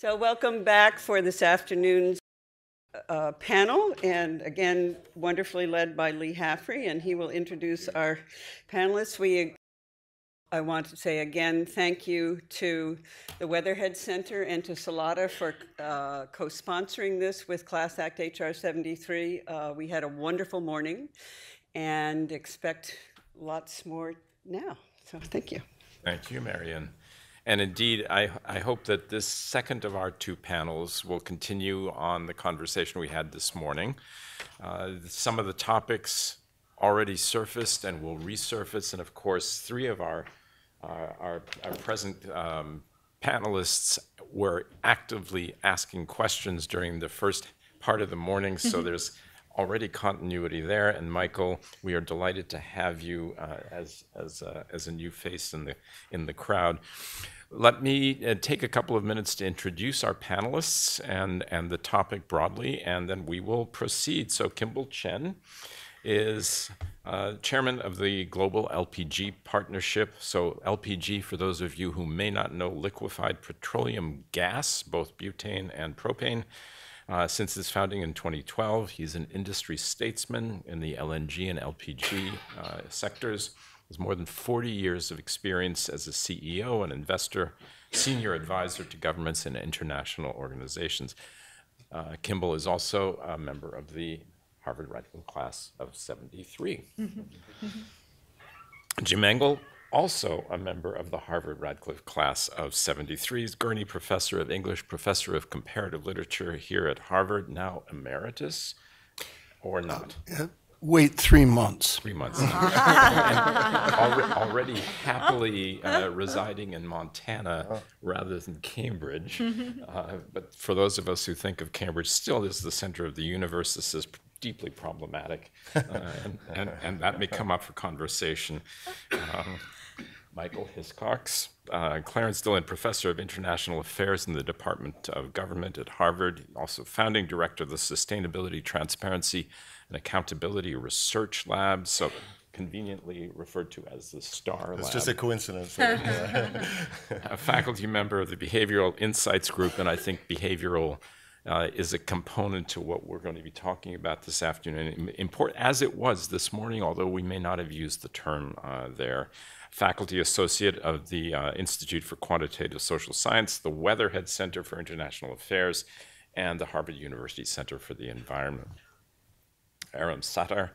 So, welcome back for this afternoon's uh, panel, and again, wonderfully led by Leigh Hafrey, and he will introduce our panelists. We, I want to say again, thank you to the Weatherhead Center and to Salata for uh, co-sponsoring this with Class Act HR 73. Uh, we had a wonderful morning, and expect lots more now. So, thank you. Thank you, Marion. And indeed, I, I hope that this second of our two panels will continue on the conversation we had this morning. Uh, some of the topics already surfaced and will resurface, and of course, three of our, uh, our, our, present um, panelists were actively asking questions during the first part of the morning, so there's already continuity there. And Michael, we are delighted to have you uh, as as uh, as a new face in the in the crowd. Let me uh, take a couple of minutes to introduce our panelists and and the topic broadly, and then we will proceed. So Kimball Chen is uh, chairman of the Global LPG Partnership. So, LPG, for those of you who may not know, liquefied petroleum gas, both butane and propane. Uh, since its founding in 2012, he's an industry statesman in the LNG and LPG uh, sectors. Has more than 40 years of experience as a CEO and investor, senior advisor to governments and international organizations. Uh, Kimball is also a member of the Harvard Radcliffe class of 73. Jim Engell also a member of the Harvard Radcliffe class of 73, Gurney Professor of English, Professor of Comparative Literature here at Harvard, now emeritus, or not? Uh, wait three months. Three months. already, already, happily uh, residing in Montana rather than Cambridge. Uh, but for those of us who think of Cambridge still as the center of the universe, this is deeply problematic, uh, and, and, and, that may come up for conversation. Um, Michael Hiscox, uh, Clarence Dillon Professor of International Affairs in the Department of Government at Harvard, also founding director of the Sustainability, Transparency, and Accountability Research Lab, so conveniently referred to as the STAR Lab. it's Lab. just a coincidence. a faculty member of the Behavioral Insights Group, and I think behavioral uh, is a component to what we're going to be talking about this afternoon, important as it was this morning, although we may not have used the term uh, there faculty associate of the uh, Institute for Quantitative Social Science, the Weatherhead Center for International Affairs, and the Harvard University Center for the Environment. Erum Sattar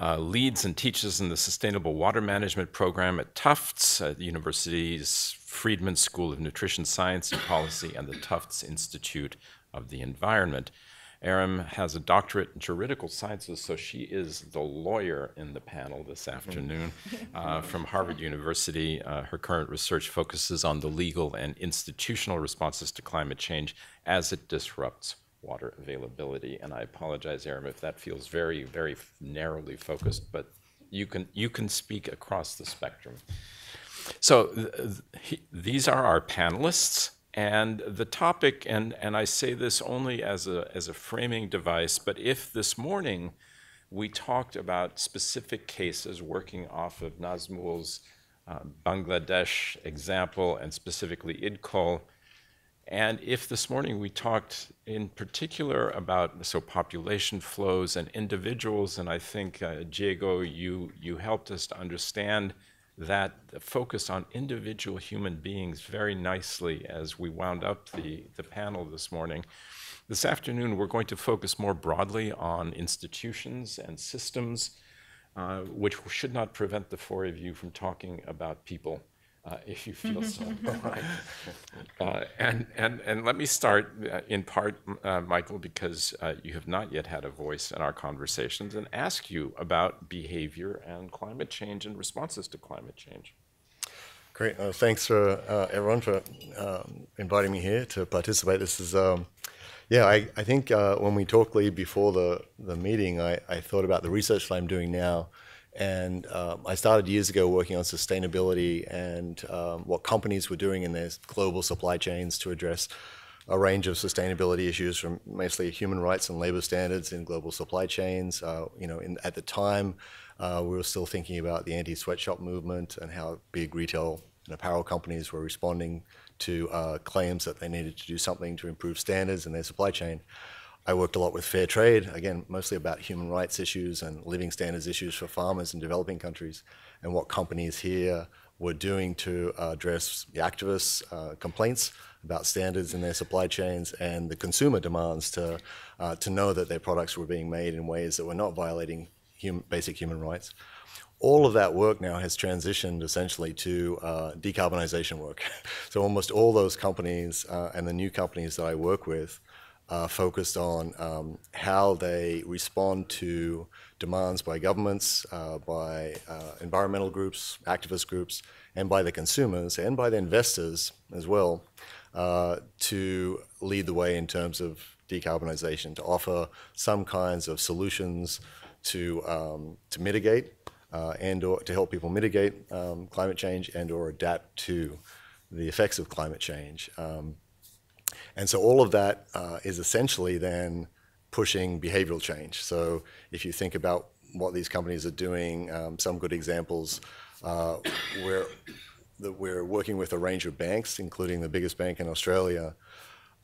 uh, leads and teaches in the Sustainable Water Management Program at Tufts, at the university's Friedman School of Nutrition Science and Policy, and the Tufts Institute of the Environment. Erum has a doctorate in juridical sciences, so she is the lawyer in the panel this afternoon uh, from Harvard University. Uh, her current research focuses on the legal and institutional responses to climate change as it disrupts water availability. And I apologize, Erum, if that feels very, very narrowly focused, but you can you can speak across the spectrum. So th- th- these are our panelists. And the topic, and, and I say this only as a, as a framing device, but if this morning we talked about specific cases working off of Nazmul's uh, Bangladesh example and specifically IDCOL, and if this morning we talked in particular about so population flows and individuals, and I think uh, Diego, you you helped us to understand that focus on individual human beings very nicely as we wound up the, the panel this morning. This afternoon, we're going to focus more broadly on institutions and systems, uh, which should not prevent the four of you from talking about people uh, if you feel so. uh, and, and, and let me start uh, in part, uh, Michael, because uh, you have not yet had a voice in our conversations, and ask you about behavior and climate change and responses to climate change. Great. Uh, thanks for everyone for um, inviting me here to participate. This is. Um, yeah, I, I think when we talked, Leigh, before the, the meeting, I, I thought about the research that I'm doing now and um, I started years ago working on sustainability and um, what companies were doing in their global supply chains to address a range of sustainability issues from mostly human rights and labor standards in global supply chains. Uh, you know, in, at the time, uh, we were still thinking about the anti-sweatshop movement and how big retail and apparel companies were responding to uh, claims that they needed to do something to improve standards in their supply chain. I worked a lot with fair trade, again, mostly about human rights issues and living standards issues for farmers in developing countries, and what companies here were doing to address the activists' uh, complaints about standards in their supply chains and the consumer demands to, uh, to know that their products were being made in ways that were not violating hum basic human rights. All of that work now has transitioned essentially to uh, decarbonization work. so almost all those companies uh, and the new companies that I work with uh, focused on um, how they respond to demands by governments, uh, by uh, environmental groups, activist groups, and by the consumers and by the investors as well uh, to lead the way in terms of decarbonization, to offer some kinds of solutions to, um, to mitigate uh, and or to help people mitigate um, climate change and or adapt to the effects of climate change. Um, and so all of that uh, is essentially then pushing behavioral change. So if you think about what these companies are doing, um, some good examples, uh, we're, we're working with a range of banks, including the biggest bank in Australia,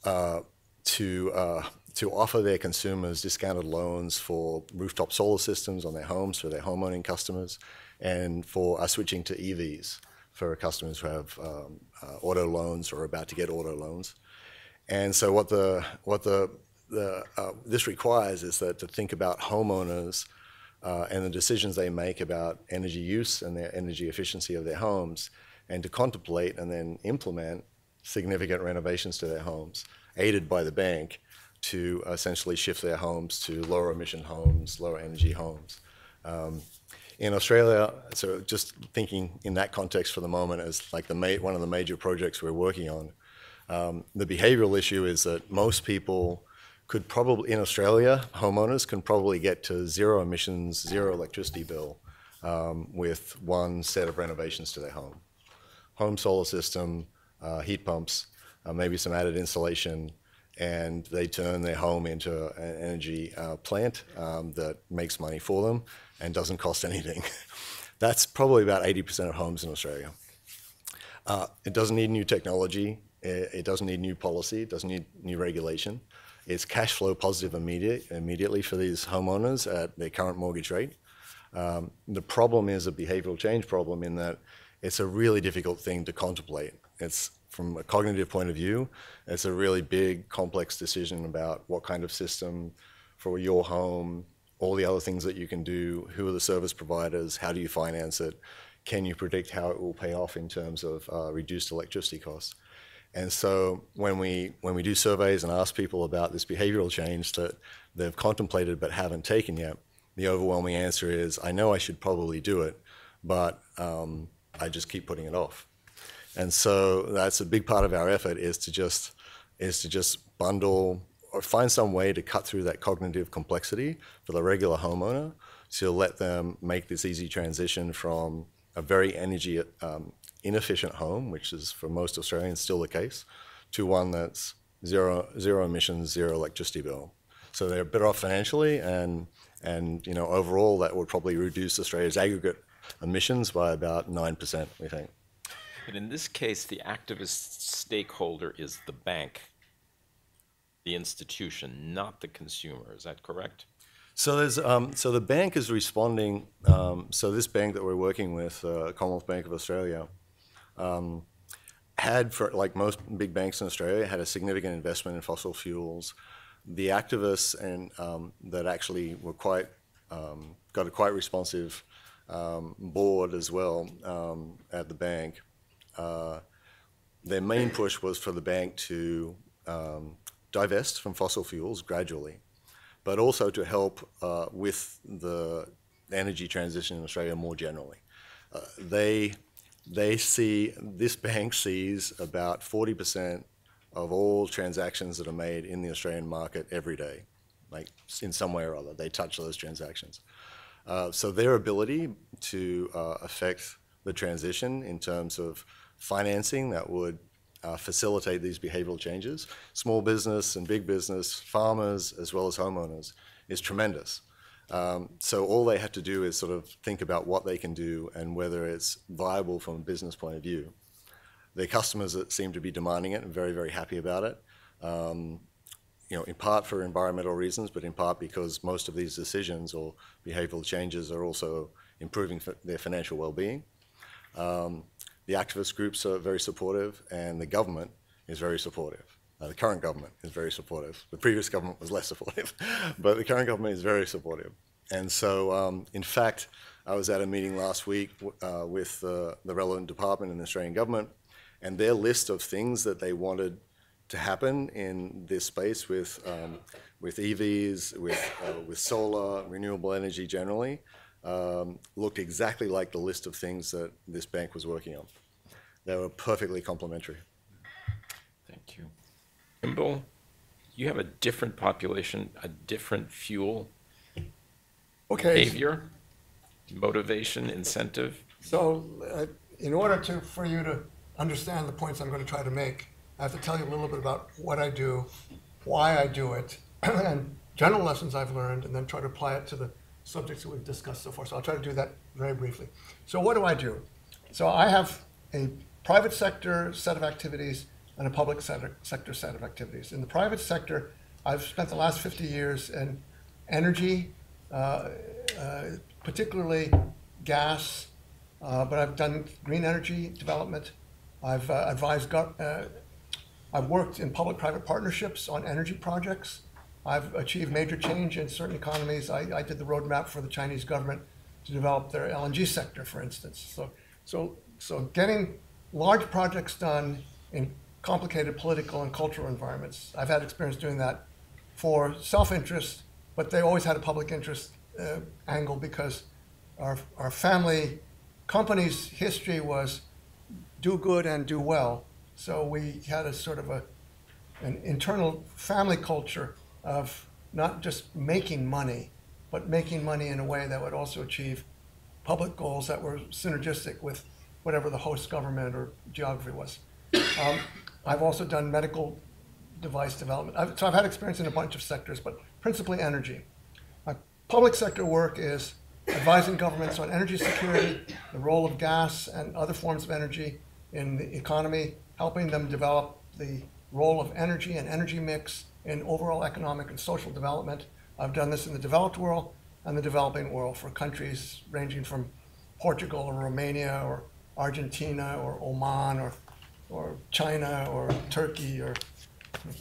uh, to, uh, to offer their consumers discounted loans for rooftop solar systems on their homes for their homeowning customers and for uh, switching to EVs for customers who have um, uh, auto loans or are about to get auto loans. And so what the what the, the uh, this requires is that to think about homeowners uh, and the decisions they make about energy use and the energy efficiency of their homes, and to contemplate and then implement significant renovations to their homes, aided by the bank, to essentially shift their homes to lower emission homes, lower energy homes. Um, in Australia, so just thinking in that context for the moment as like the one of the major projects we're working on, um, the behavioral issue is that most people could probably, in Australia, homeowners can probably get to zero emissions, zero electricity bill um, with one set of renovations to their home. Home solar system, uh, heat pumps, uh, maybe some added insulation, and they turn their home into an energy uh, plant um, that makes money for them and doesn't cost anything. That's probably about 80% of homes in Australia. Uh, it doesn't need new technology. It doesn't need new policy. It doesn't need new regulation. It's cash flow positive immediate, immediately for these homeowners at their current mortgage rate. Um, the problem is a behavioral change problem in that it's a really difficult thing to contemplate. It's from a cognitive point of view, it's a really big, complex decision about what kind of system for your home, all the other things that you can do, who are the service providers, how do you finance it, can you predict how it will pay off in terms of uh, reduced electricity costs. And so when we when we do surveys and ask people about this behavioral change that they've contemplated but haven't taken yet, the overwhelming answer is, I know I should probably do it, but um, I just keep putting it off. And so that's a big part of our effort is to just is to just bundle or find some way to cut through that cognitive complexity for the regular homeowner to let them make this easy transition from a very energy um, inefficient home, which is for most Australians still the case, to one that's zero, zero emissions, zero electricity bill. So they're better off financially, and, and you know, overall that would probably reduce Australia's aggregate emissions by about 9%, we think. But in this case, the activist stakeholder is the bank, the institution, not the consumer. Is that correct? So there's um, so the bank is responding. Um, so this bank that we're working with, uh, Commonwealth Bank of Australia, um, had, for like most big banks in Australia, had a significant investment in fossil fuels. The activists and um, that actually were quite um, got a quite responsive um, board as well um, at the bank. Uh, their main push was for the bank to um, divest from fossil fuels gradually, but also to help uh, with the energy transition in Australia more generally. Uh, they they see, this bank sees about 40% of all transactions that are made in the Australian market every day, like in some way or other, they touch those transactions. Uh, so their ability to uh, affect the transition in terms of financing that would uh, facilitate these behavioral changes, small business and big business, farmers as well as homeowners, is tremendous. Um, so all they have to do is sort of think about what they can do and whether it's viable from a business point of view. their customers seem to be demanding it and very, very happy about it. Um, you know, in part for environmental reasons, but in part because most of these decisions or behavioral changes are also improving their financial well-being. Um, the activist groups are very supportive, and the government is very supportive. Uh, the current government is very supportive. The previous government was less supportive, but the current government is very supportive. And so, um, in fact, I was at a meeting last week uh, with uh, the relevant department in the Australian government, and their list of things that they wanted to happen in this space with um, with EVs, with uh, with solar, renewable energy generally, um, looked exactly like the list of things that this bank was working on. They were perfectly complementary. Kimball, you have a different population, a different fuel Okay. behavior, motivation, incentive. So, uh, in order to, for you to understand the points I'm going to try to make, I have to tell you a little bit about what I do, why I do it, and general lessons I've learned, and then try to apply it to the subjects that we've discussed so far. So I'll try to do that very briefly. So what do I do? So I have a private sector set of activities and a public sector, sector set of activities. In the private sector, I've spent the last 50 years in energy, uh, uh, particularly gas, uh, but I've done green energy development. I've uh, advised, uh, I've worked in public-private partnerships on energy projects. I've achieved major change in certain economies. I, I did the roadmap for the Chinese government to develop their LNG sector, for instance. So, so, so getting large projects done in complicated political and cultural environments. I've had experience doing that for self-interest, but they always had a public interest uh, angle because our, our family company's history was do good and do well. So we had a sort of a, an internal family culture of not just making money, but making money in a way that would also achieve public goals that were synergistic with whatever the host government or geography was. Um, I've also done medical device development. I've, so I've had experience in a bunch of sectors, but principally energy. My public sector work is advising governments on energy security, the role of gas and other forms of energy in the economy, helping them develop the role of energy and energy mix in overall economic and social development. I've done this in the developed world and the developing world for countries ranging from Portugal or Romania or Argentina or Oman or, or China or Turkey or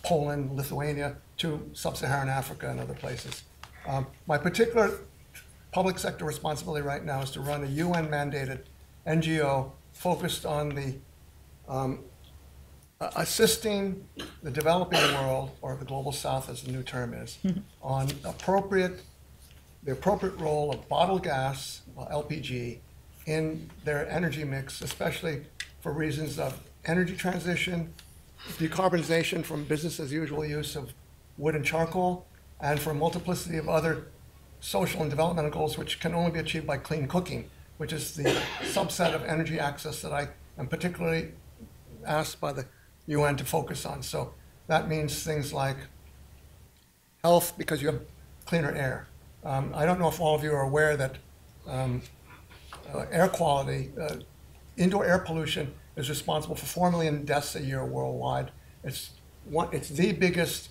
Poland, Lithuania to sub-Saharan Africa and other places. Um, my particular public sector responsibility right now is to run a UN mandated NGO focused on the um, assisting the developing world, or the global south as the new term is, on appropriate, the appropriate role of bottled gas, LPG, in their energy mix, especially for reasons of energy transition, decarbonization from business as usual use of wood and charcoal, and for a multiplicity of other social and developmental goals which can only be achieved by clean cooking, which is the subset of energy access that I am particularly asked by the UN to focus on. So that means things like health because you have cleaner air. Um, I don't know if all of you are aware that um, uh, air quality, uh, indoor air pollution is responsible for 4 million deaths a year worldwide. It's, one, it's the biggest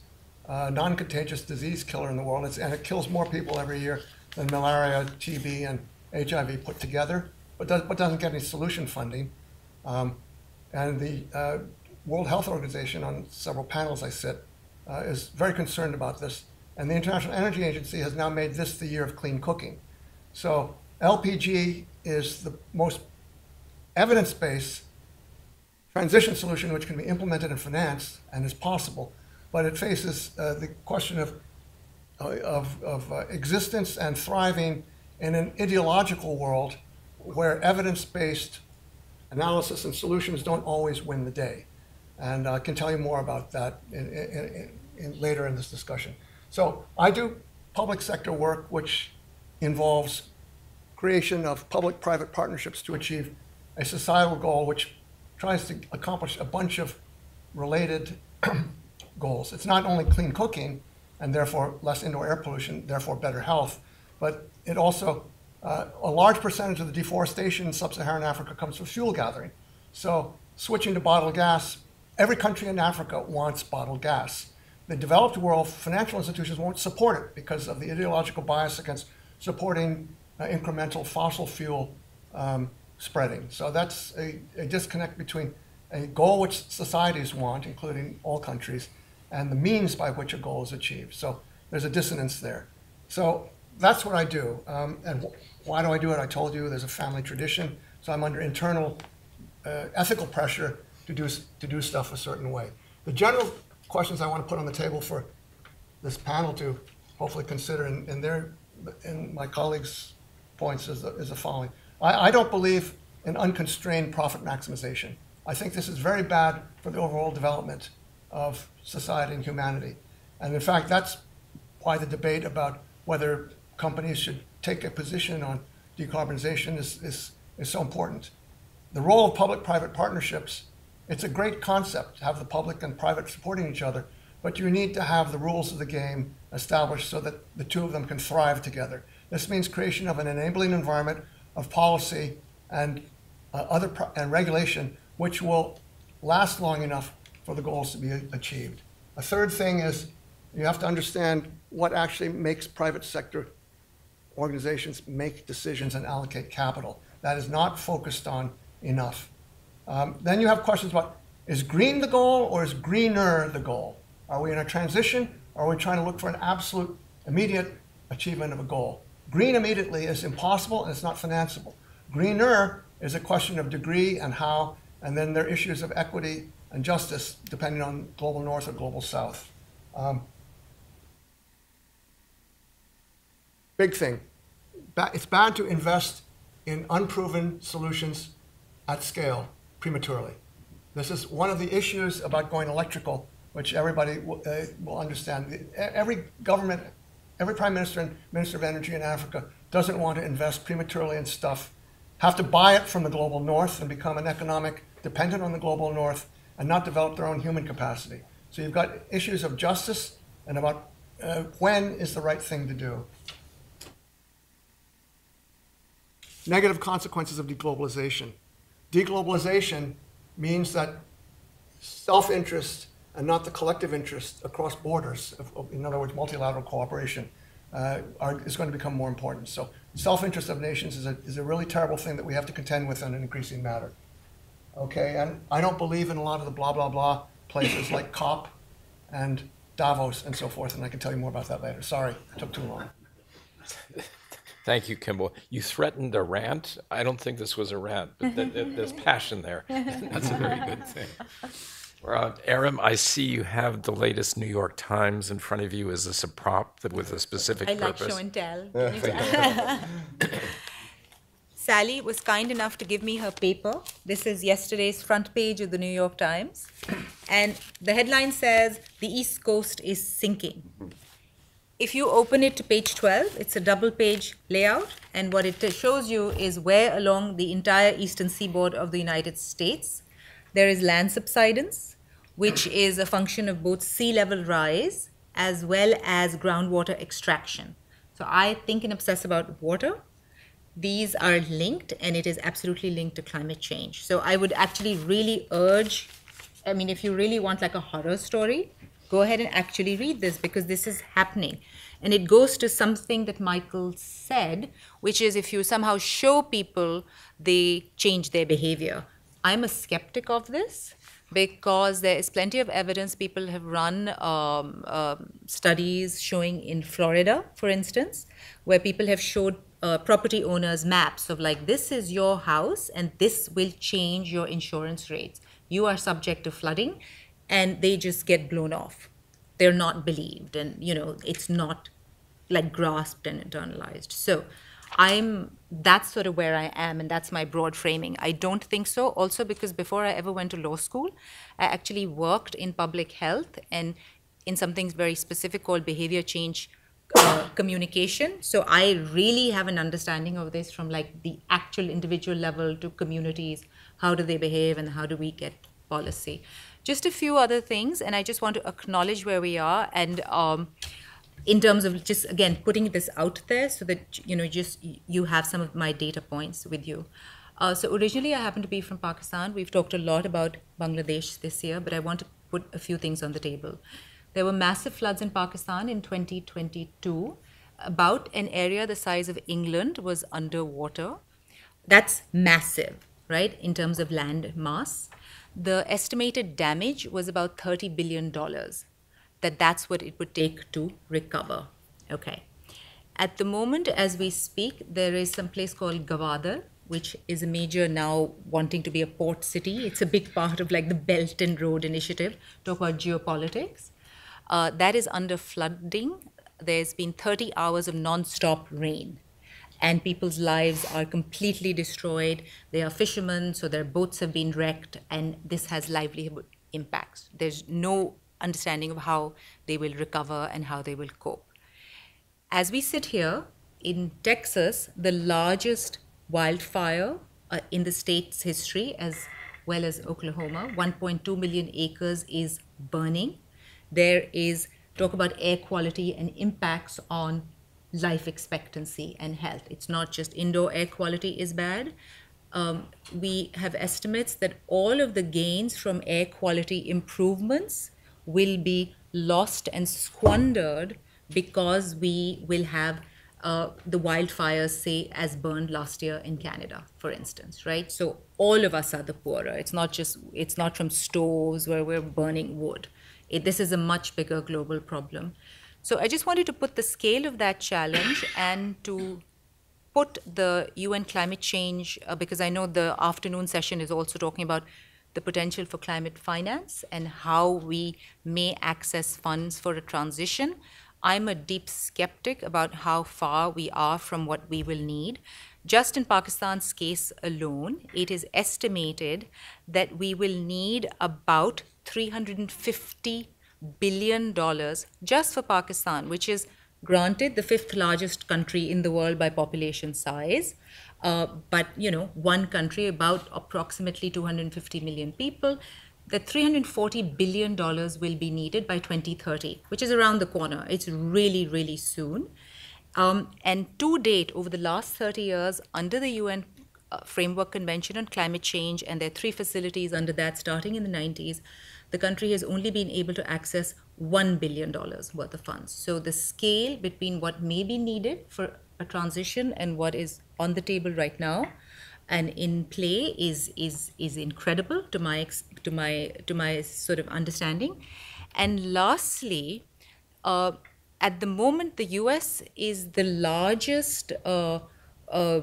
uh, non-contagious disease killer in the world, it's, and it kills more people every year than malaria, TB, and HIV put together, but, does, but doesn't get any solution funding. Um, and the uh, World Health Organization, on several panels I sit, uh, is very concerned about this. And the International Energy Agency has now made this the year of clean cooking. So LPG is the most evidence-based transition solution which can be implemented and financed and is possible, but it faces uh, the question of, uh, of, of uh, existence and thriving in an ideological world where evidence-based analysis and solutions don't always win the day. And I can tell you more about that in, in, in, later in this discussion. So I do public sector work which involves creation of public-private partnerships to achieve a societal goal which tries to accomplish a bunch of related goals. It's not only clean cooking and therefore less indoor air pollution, therefore better health, but it also, uh, a large percentage of the deforestation in sub-Saharan Africa comes from fuel gathering. So switching to bottled gas, every country in Africa wants bottled gas. The developed world financial institutions won't support it because of the ideological bias against supporting uh, incremental fossil fuel um, spreading. So that's a, a disconnect between a goal which societies want, including all countries, and the means by which a goal is achieved. So there's a dissonance there. So that's what I do. Um, and wh- why do I do it? I told you there's a family tradition. So I'm under internal uh, ethical pressure to do, to do stuff a certain way. The general questions I want to put on the table for this panel to hopefully consider in, in their, my colleagues' points is the, is the following. I, I don't believe in unconstrained profit maximization. I think this is very bad for the overall development of society and humanity. And in fact, that's why the debate about whether companies should take a position on decarbonization is, is, is so important. The role of public-private partnerships, it's a great concept to have the public and private supporting each other, but you need to have the rules of the game established so that the two of them can thrive together. This means creation of an enabling environment of policy and uh, other and regulation which will last long enough for the goals to be achieved. A third thing is you have to understand what actually makes private sector organizations make decisions and allocate capital. That is not focused on enough. Um, then you have questions about is green the goal or is greener the goal? Are we in a transition or are we trying to look for an absolute immediate achievement of a goal? Green immediately is impossible and it's not financeable. Greener is a question of degree and how, and then there are issues of equity and justice depending on global north or global south. Um, big thing. It's bad to invest in unproven solutions at scale prematurely. This is one of the issues about going electrical, which everybody will, uh, will understand. Every government, every prime minister and minister of energy in Africa doesn't want to invest prematurely in stuff, have to buy it from the global north and become an economic dependent on the global north and not develop their own human capacity. So you've got issues of justice and about uh, when is the right thing to do. Negative consequences of deglobalization. Deglobalization means that self interest and not the collective interest across borders, of- of- in other words, multilateral cooperation, uh, are, is going to become more important. So, self interest of nations is a, is a really terrible thing that we have to contend with in an increasing matter. Okay, and I don't believe in a lot of the blah, blah, blah places like COP and Davos and so forth, and I can tell you more about that later. Sorry, it took too long. Thank you, Kimball. You threatened a rant. I don't think this was a rant, but th- th- there's passion there. That's a very good thing. Uh, Erum, I see you have the latest New York Times in front of you. Is this a prop that with a specific I like purpose? show and tell. Sally was kind enough to give me her paper. This is yesterday's front page of the New York Times. And the headline says, The East Coast is sinking. If you open it to page 12, it's a double page layout. And what it shows you is where along the entire eastern seaboard of the United States there is land subsidence, which is a function of both sea level rise as well as groundwater extraction. So I think and obsess about water. These are linked, and it is absolutely linked to climate change. So I would actually really urge I mean, if you really want like a horror story, go ahead and actually read this because this is happening. And it goes to something that Michael said, which is if you somehow show people, they change their behavior. I'm a skeptic of this because there is plenty of evidence. People have run um, um, studies showing in Florida, for instance, where people have showed uh, property owners maps of like, this is your house and this will change your insurance rates. You are subject to flooding, and they just get blown off. They're not believed, and you know, it's not like grasped and internalized. So I'm that's sort of where I am, and that's my broad framing. I don't think so. Also, because before I ever went to law school, I actually worked in public health and in something very specific called behavior change uh, communication. So I really have an understanding of this from like the actual individual level to communities. How do they behave, and how do we get policy? Just a few other things, and I just want to acknowledge where we are and. Um, in terms of just again putting this out there so that you know just you have some of my data points with you Uh, so originally, I happen to be from Pakistan. We've talked a lot about Bangladesh this year, but I want to put a few things on the table. There were massive floods in Pakistan in 2022. About an area the size of England was underwater. That's massive, right, in terms of land mass. The estimated damage was about $30 billion. That that's what it would take to recover. Okay. At the moment, as we speak, there is some place called Gwadar, which is a major now wanting to be a port city. It's a big part of like the Belt and Road Initiative. Talk about geopolitics. Uh, that is under flooding. There's been 30 hours of non-stop rain, and people's lives are completely destroyed. They are fishermen, so their boats have been wrecked, and this has livelihood impacts. There's no understanding of how they will recover and how they will cope. As we sit here in Texas, the largest wildfire uh, in the state's history, as well as Oklahoma, 1.2 million acres is burning. There is talk about air quality and impacts on life expectancy and health. It's not just indoor air quality is bad. Um, we have estimates that all of the gains from air quality improvements will be lost and squandered because we will have uh, the wildfires, say, as burned last year in Canada, for instance, right? So all of us are the poorer. It's not just, it's not from stoves where we're burning wood. It, this is a much bigger global problem. So I just wanted to put the scale of that challenge and to put the UN climate change, uh, because I know the afternoon session is also talking about the potential for climate finance and how we may access funds for a transition. I'm a deep skeptic about how far we are from what we will need. Just in Pakistan's case alone, it is estimated that we will need about 350 billion dollars just for Pakistan, which is granted the fifth largest country in the world by population size. Uh, but you know, one country about approximately 250 million people that 340 billion dollars will be needed by 2030 which is around the corner. It's really really soon. Um, and to date over the last 30 years under the un uh, framework convention on climate change and there are three facilities under that starting in the 90s the country has only been able to access $1 billion worth of funds. So the scale between what may be needed for a transition and what is on the table right now and in play is is is incredible to my to my to my sort of understanding. And lastly uh, at the moment the US is the largest uh, uh,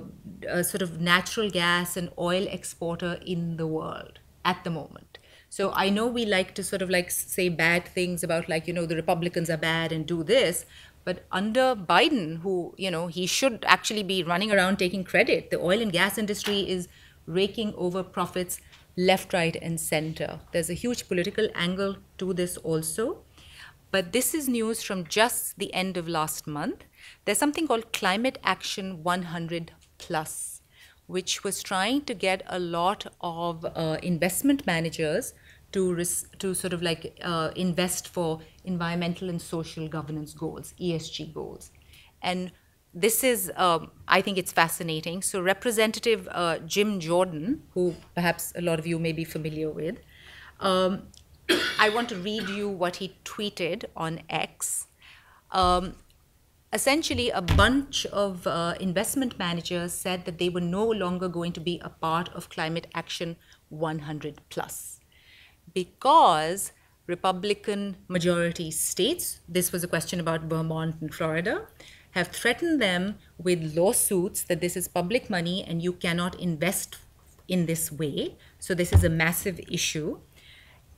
uh, sort of natural gas and oil exporter in the world at the moment. So I know we like to sort of like say bad things about like you know the Republicans are bad and do this but under Biden, who, you know, he should actually be running around taking credit, the oil and gas industry is raking over profits left, right, and center. There's a huge political angle to this also. But this is news from just the end of last month. There's something called Climate Action 100 Plus, which was trying to get a lot of uh, investment managers to, to sort of like uh, invest for environmental and social governance goals, ESG goals. And this is, um, I think it's fascinating. So, Representative uh, Jim Jordan, who perhaps a lot of you may be familiar with, um, I want to read you what he tweeted on X. Um, essentially, a bunch of uh, investment managers said that they were no longer going to be a part of Climate Action 100 Plus because Republican majority states, this was a question about Vermont and Florida, have threatened them with lawsuits that this is public money and you cannot invest in this way. So, this is a massive issue.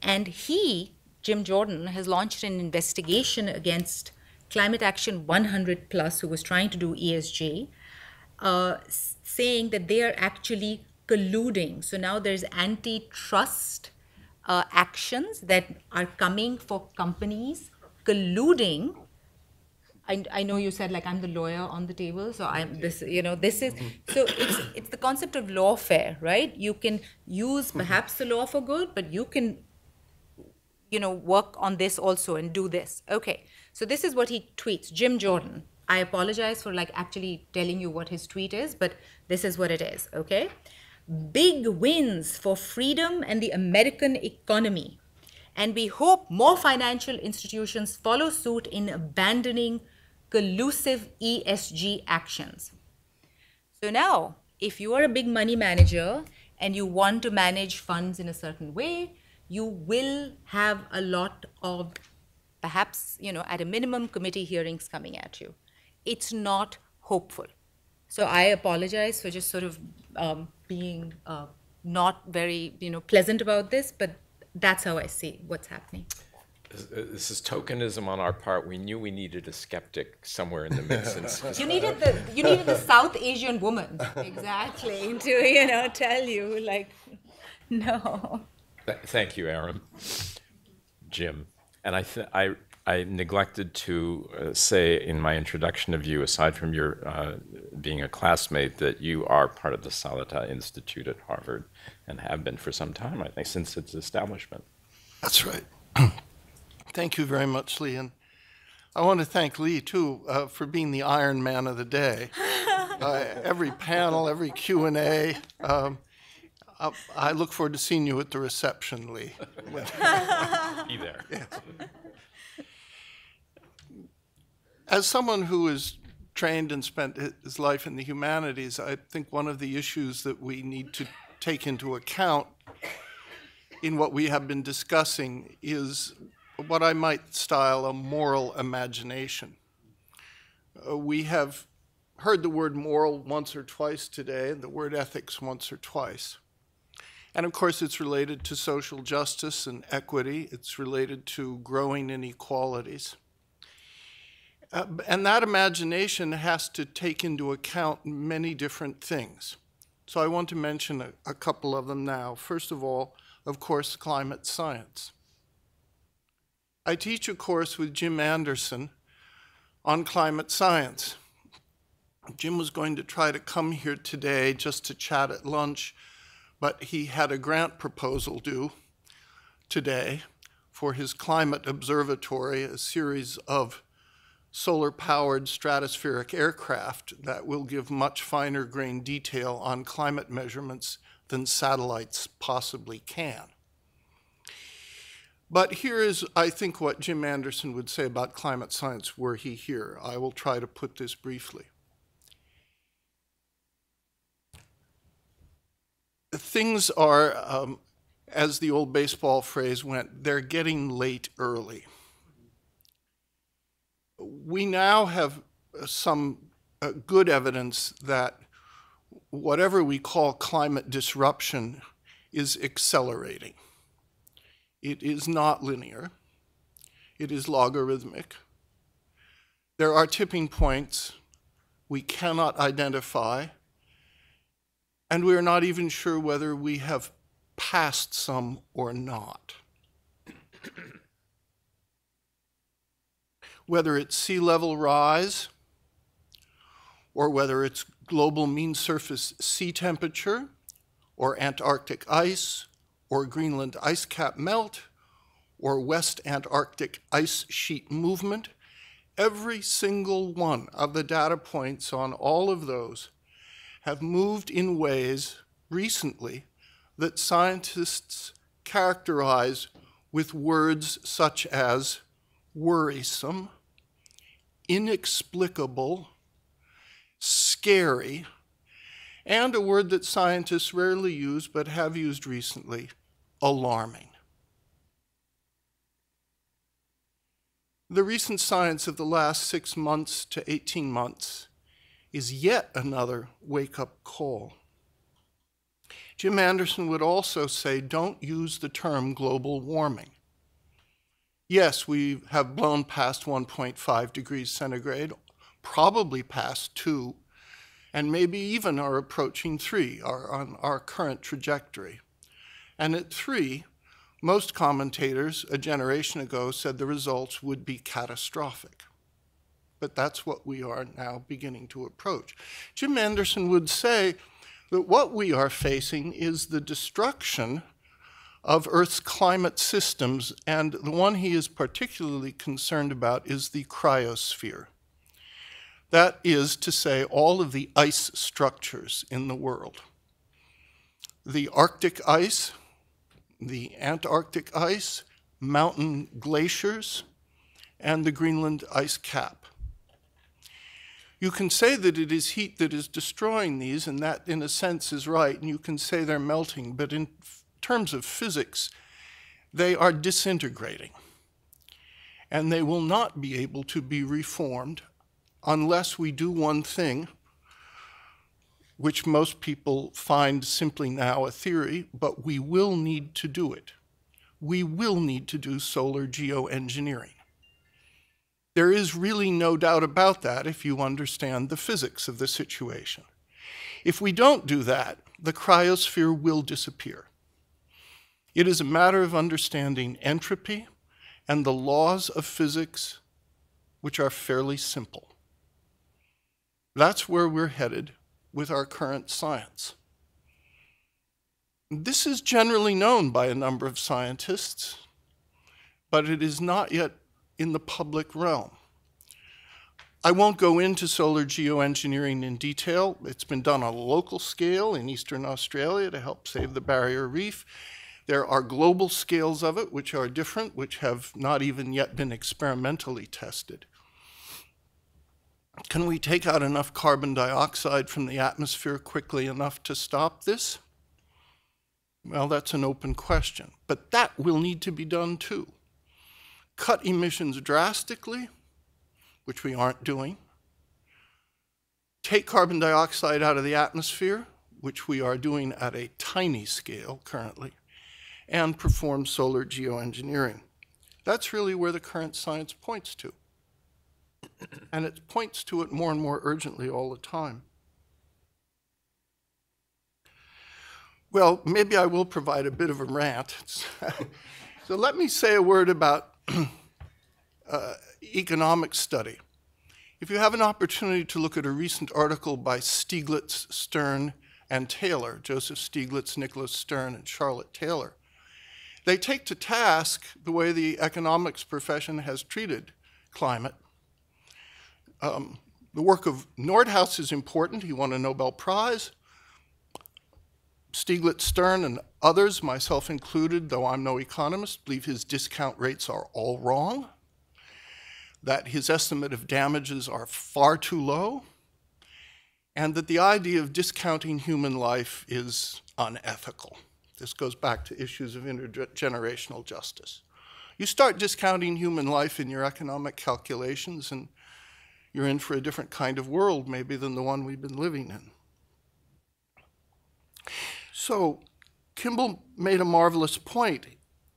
And he, Jim Jordan, has launched an investigation against Climate Action 100 Plus, who was trying to do ESG, uh, saying that they are actually colluding. So now there's antitrust uh, actions that are coming for companies colluding I, I know you said like I'm the lawyer on the table, so I'm this. You know, this is so it's it's the concept of lawfare, right? You can use perhaps the law for good, but you can, you know, work on this also and do this. Okay, so this is what he tweets. Jim Jordan. I apologize for like actually telling you what his tweet is, but this is what it is. Okay, big wins for freedom and the American economy. And we hope more financial institutions follow suit in abandoning collusive ESG actions. So now, if you are a big money manager and you want to manage funds in a certain way, you will have a lot of perhaps, you know, at a minimum committee hearings coming at you. It's not hopeful. So I apologize for just sort of um, being uh, not very, you know, pleasant about this, but that's how I see what's happening. This is tokenism on our part. We knew we needed a skeptic somewhere in the mix. you needed the you needed the South Asian woman exactly to you know tell you like no. Thank you, Erum. Jim, and I th- I I neglected to uh, say in my introduction of you, aside from your uh, being a classmate, that you are part of the Salata Institute at Harvard and have been for some time, I think, since its establishment. That's right. Thank you very much, Leigh. And I want to thank Leigh, too, uh, for being the Iron Man of the day. Uh, every panel, every Q&A. Um, I, I look forward to seeing you at the reception, Leigh. Be there. Yeah. As someone who is trained and spent his life in the humanities, I think one of the issues that we need to take into account in what we have been discussing is what I might style a moral imagination. Uh, we have heard the word moral once or twice today, and the word ethics once or twice. And of course, it's related to social justice and equity, it's related to growing inequalities. Uh, and that imagination has to take into account many different things. So I want to mention a, a couple of them now. First of all, of course, climate science. I teach a course with Jim Anderson on climate science. Jim was going to try to come here today just to chat at lunch, but he had a grant proposal due today for his climate observatory, a series of solar powered stratospheric aircraft that will give much finer grain detail on climate measurements than satellites possibly can. But here is, I think, what Jim Anderson would say about climate science were he here. I will try to put this briefly. Things are, um, as the old baseball phrase went, they're getting late early we now have some uh, good evidence that whatever we call climate disruption is accelerating. It is not linear, it is logarithmic. There are tipping points we cannot identify, and we are not even sure whether we have passed some or not. Whether it's sea level rise or whether it's global mean surface sea temperature or Antarctic ice or Greenland ice cap melt or West Antarctic ice sheet movement, every single one of the data points on all of those have moved in ways recently that scientists characterize with words such as worrisome, inexplicable, scary, and a word that scientists rarely use but have used recently alarming. The recent science of the last six months to 18 months is yet another wake up call. Jim Anderson would also say don't use the term global warming. Yes, we have blown past 1.5 degrees centigrade, probably past 2, and maybe even are approaching 3 are on our current trajectory. And at 3, most commentators a generation ago said the results would be catastrophic. But that's what we are now beginning to approach. Jim Anderson would say that what we are facing is the destruction of Earth's climate systems, and the one he is particularly concerned about is the cryosphere. That is to say, all of the ice structures in the world. the Arctic ice, the Antarctic ice, mountain glaciers, and the Greenland ice cap. You can say that it is heat that is destroying these, and that, in a sense, is right, and you can say they're melting, but in terms of physics, they are disintegrating. And they will not be able to be reformed unless we do one thing, which most people find simply now a theory, but we will need to do it. We will need to do solar geoengineering. There is really no doubt about that if you understand the physics of the situation. If we don't do that, the cryosphere will disappear. It is a matter of understanding entropy and the laws of physics, which are fairly simple. That's where we're headed with our current science. This is generally known by a number of scientists, but it is not yet in the public realm. I won't go into solar geoengineering in detail. It's been done on a local scale in eastern Australia to help save the barrier reef. There are global scales of it, which are different, which have not even yet been experimentally tested. Can we take out enough carbon dioxide from the atmosphere quickly enough to stop this? Well, that's an open question, but that will need to be done too. Cut emissions drastically, which we aren't doing. Take carbon dioxide out of the atmosphere, which we are doing at a tiny scale currently, and perform solar geoengineering. That's really where the current science points to and it points to it more and more urgently all the time. Well, maybe I will provide a bit of a rant. so let me say a word about uh, economic study. If you have an opportunity to look at a recent article by Stiglitz, Stern, and Taylor, Joseph Stiglitz, Nicholas Stern, and Charlotte Taylor, they take to task the way the economics profession has treated climate um, the work of Nordhaus is important. He won a Nobel Prize. Stiglitz, Stern, and others, myself included, though I'm no economist, believe his discount rates are all wrong, that his estimate of damages are far too low, and that the idea of discounting human life is unethical. This goes back to issues of intergenerational justice. You start discounting human life in your economic calculations, and you're in for a different kind of world, maybe, than the one we've been living in. So, Kimball made a marvelous point.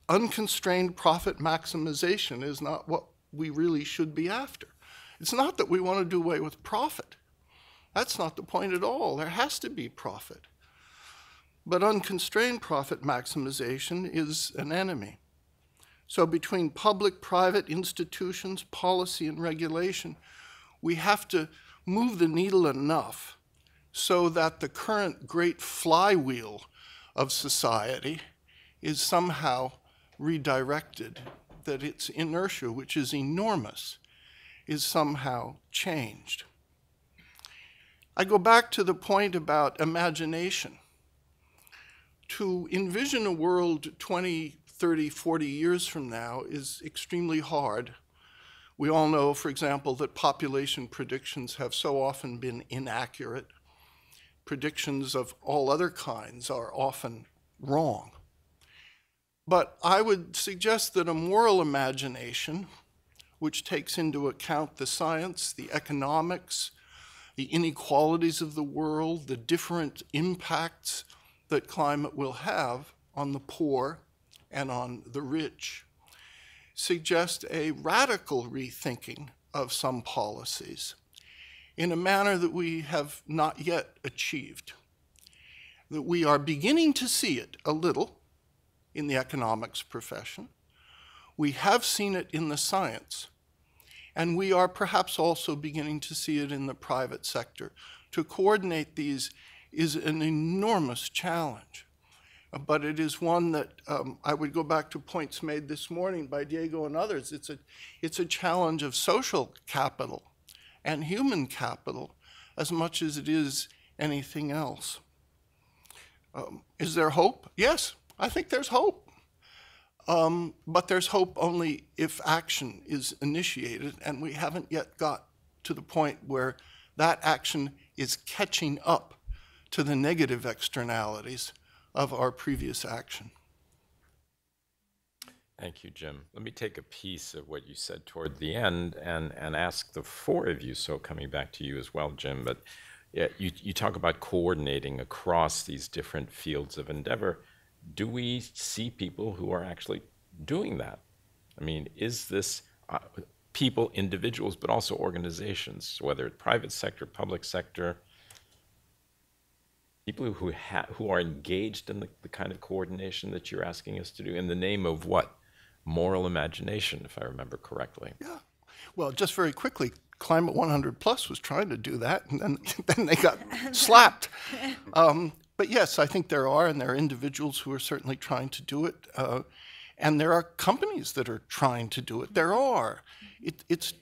Unconstrained profit maximization is not what we really should be after. It's not that we want to do away with profit. That's not the point at all. There has to be profit. But unconstrained profit maximization is an enemy. So, between public, private institutions, policy, and regulation, we have to move the needle enough so that the current great flywheel of society is somehow redirected, that its inertia, which is enormous, is somehow changed. I go back to the point about imagination. To envision a world 20, 30, 40 years from now is extremely hard we all know, for example, that population predictions have so often been inaccurate. Predictions of all other kinds are often wrong. But I would suggest that a moral imagination, which takes into account the science, the economics, the inequalities of the world, the different impacts that climate will have on the poor and on the rich, suggest a radical rethinking of some policies in a manner that we have not yet achieved. That we are beginning to see it a little in the economics profession. We have seen it in the science. And we are perhaps also beginning to see it in the private sector. To coordinate these is an enormous challenge but it is one that um, I would go back to points made this morning by Diego and others. It's a, it's a challenge of social capital and human capital as much as it is anything else. Um, is there hope? Yes, I think there's hope. Um, but there's hope only if action is initiated, and we haven't yet got to the point where that action is catching up to the negative externalities of our previous action. Thank you, Jim. Let me take a piece of what you said toward the end and, and ask the four of you, so coming back to you as well, Jim, but yeah, you, you talk about coordinating across these different fields of endeavor. Do we see people who are actually doing that? I mean, is this uh, people, individuals, but also organizations, whether it's private sector, public sector, people who, ha- who are engaged in the, the kind of coordination that you're asking us to do in the name of what? Moral imagination, if I remember correctly. Yeah. Well, just very quickly, Climate 100 Plus was trying to do that, and then, then they got slapped. Um, but yes, I think there are, and there are individuals who are certainly trying to do it. Uh, and there are companies that are trying to do it. There are. It, it's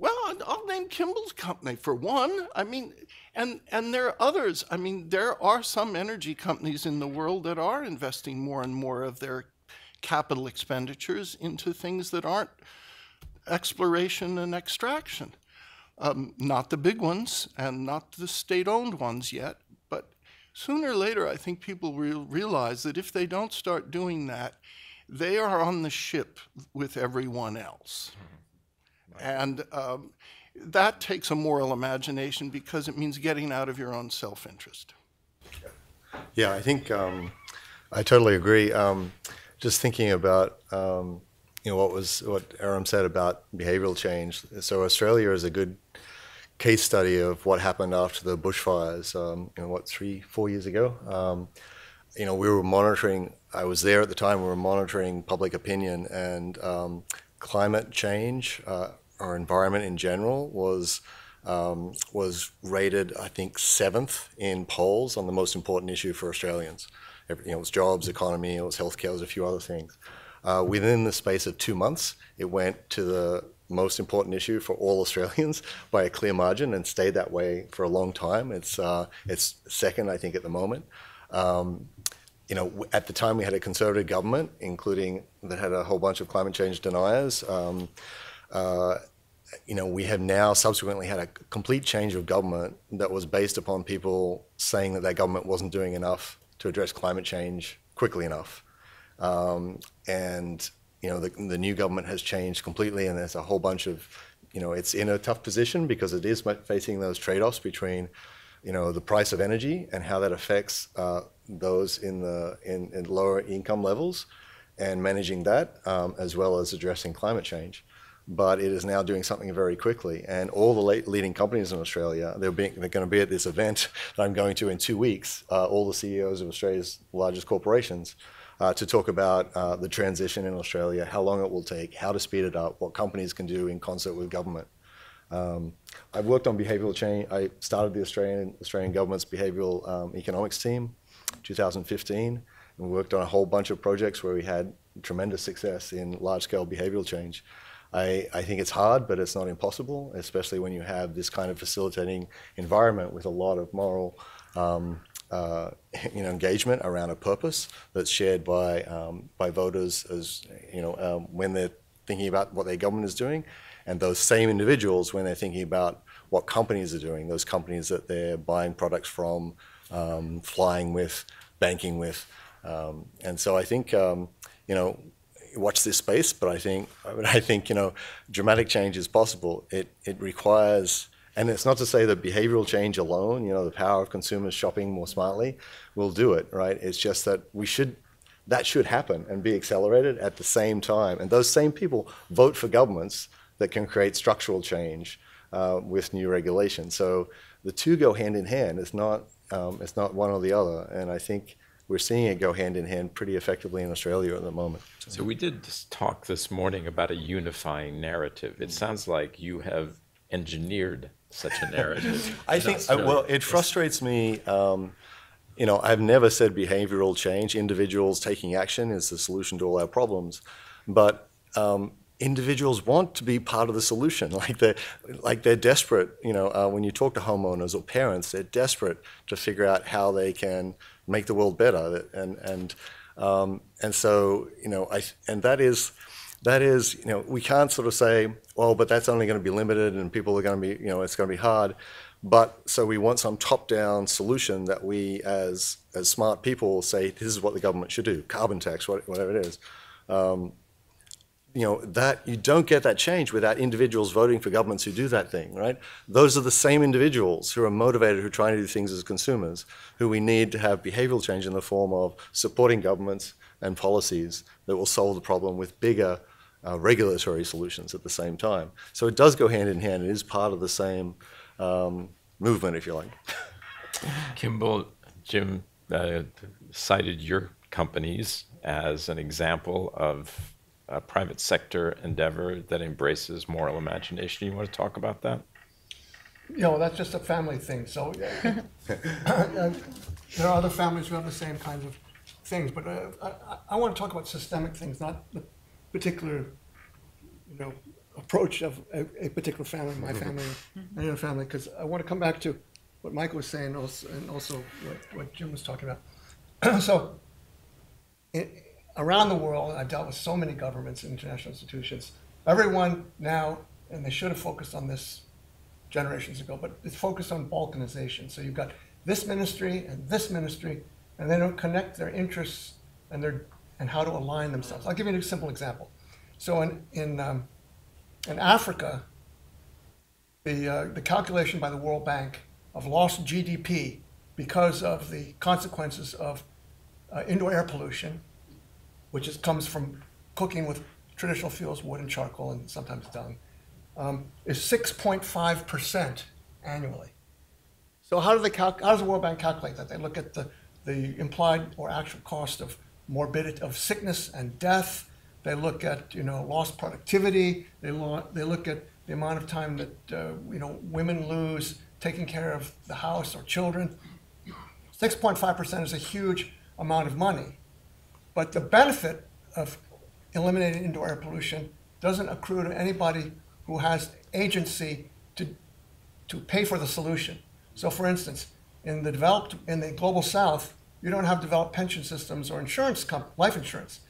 well, I'll name Kimball's company for one. I mean, and and there are others. I mean, there are some energy companies in the world that are investing more and more of their capital expenditures into things that aren't exploration and extraction. Um, not the big ones and not the state owned ones yet, but sooner or later, I think people will realize that if they don't start doing that, they are on the ship with everyone else. And um, that takes a moral imagination because it means getting out of your own self interest. Yeah, I think um, I totally agree. Um, just thinking about um, you know what was what Erum said about behavioural change. So Australia is a good case study of what happened after the bushfires. Um, you know, what three, four years ago. Um, you know, we were monitoring. I was there at the time. We were monitoring public opinion and climate change, uh, our environment in general was. Um, was rated, I think, seventh in polls on the most important issue for Australians. Every, you know, it was jobs, economy, it was healthcare, it was a few other things. Uh, within the space of two months, it went to the most important issue for all Australians by a clear margin and stayed that way for a long time. It's uh, it's second, I think, at the moment. Um, you know, at the time we had a conservative government, including that had a whole bunch of climate change deniers. Um, uh, you know, we have now subsequently had a complete change of government that was based upon people saying that their government wasn't doing enough to address climate change quickly enough. Um, and, you know, the, the new government has changed completely, and there's a whole bunch of, you know, it's in a tough position because it is facing those trade offs between, you know, the price of energy and how that affects uh, those in the in, in, lower income levels and managing that um, as well as addressing climate change but it is now doing something very quickly. And all the leading companies in Australia, they're, being, they're going to be at this event that I'm going to in two weeks, uh, all the CEOs of Australia's largest corporations, uh, to talk about uh, the transition in Australia, how long it will take, how to speed it up, what companies can do in concert with government. Um, I've worked on behavioural change. I started the Australian Australian government's behavioural um, economics team, 2015, and worked on a whole bunch of projects where we had tremendous success in large-scale behavioural change. I, I think it's hard, but it's not impossible, especially when you have this kind of facilitating environment with a lot of moral um, uh, you know, engagement around a purpose that's shared by, um, by voters as, you know, um, when they're thinking about what their government is doing, and those same individuals when they're thinking about what companies are doing, those companies that they're buying products from, um, flying with, banking with. Um, and so I think, um, you know, watch this space, but I think I think you know dramatic change is possible. It it requires, and it's not to say that behavioral change alone, you know, the power of consumers shopping more smartly, will do it. Right? It's just that we should that should happen and be accelerated at the same time. And those same people vote for governments that can create structural change uh, with new regulation. So the two go hand in hand. It's not um, it's not one or the other. And I think we're seeing it go hand in hand pretty effectively in Australia at the moment. So we did talk this morning about a unifying narrative. It sounds like you have engineered such a narrative. I think, uh, well, it frustrates me. Um, you know, I've never said behavioral change, individuals taking action is the solution to all our problems. But um, individuals want to be part of the solution. Like they're, like they're desperate, you know, uh, when you talk to homeowners or parents, they're desperate to figure out how they can make the world better. And, and, um, and so, you know, I, and that is, that is, you know, we can't sort of say, well, but that's only going to be limited and people are going to be, you know, it's going to be hard. But so we want some top-down solution that we, as as smart people, say this is what the government should do: carbon tax, whatever it is. Um, you know that you don't get that change without individuals voting for governments who do that thing, right? Those are the same individuals who are motivated, who are trying to do things as consumers, who we need to have behavioral change in the form of supporting governments and policies that will solve the problem with bigger uh, regulatory solutions at the same time. So it does go hand in hand. It is part of the same um, movement, if you like. Kimball, Jim uh, cited your companies as an example of a private sector endeavor that embraces moral imagination. You want to talk about that? You know, that's just a family thing. So uh, there are other families who have the same kinds of things, but uh, I, I, want to talk about systemic things, not the particular, you know, approach of a, a particular family, my family, any other family, because I want to come back to what Michael was saying also, and also what, what Jim was talking about. so, it, around the world, I've dealt with so many governments and international institutions. Everyone now, and they should have focused on this generations ago, but it's focused on balkanization. So you've got this ministry and this ministry, and they don't connect their interests and their and how to align themselves. I'll give you a simple example. So in in um, in Africa, the uh, the calculation by the World Bank of lost GDP because of the consequences of uh, indoor air pollution which is, comes from cooking with traditional fuels, wood and charcoal, and sometimes dung, um, is 6.5% annually. So how, do they how does the World Bank calculate that? They look at the, the implied or actual cost of morbidity, of sickness and death. They look at you know lost productivity. They, lo- they look at the amount of time that uh, you know women lose taking care of the house or children. 6.5% is a huge amount of money. But the benefit of eliminating indoor air pollution doesn't accrue to anybody who has agency to, to pay for the solution. So, for instance, in the developed, in the global south, you don't have developed pension systems or insurance, comp- life insurance.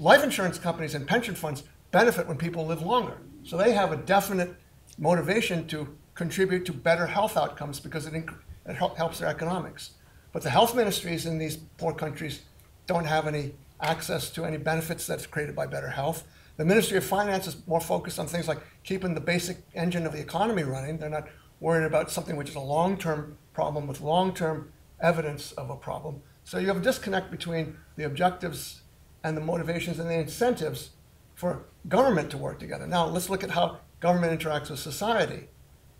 Life insurance companies and pension funds benefit when people live longer. So they have a definite motivation to contribute to better health outcomes because it, inc- it helps their economics. But the health ministries in these poor countries don't have any access to any benefits that's created by better health. The Ministry of Finance is more focused on things like keeping the basic engine of the economy running. They're not worried about something which is a long term problem with long term evidence of a problem. So you have a disconnect between the objectives and the motivations and the incentives for government to work together. Now, let's look at how government interacts with society.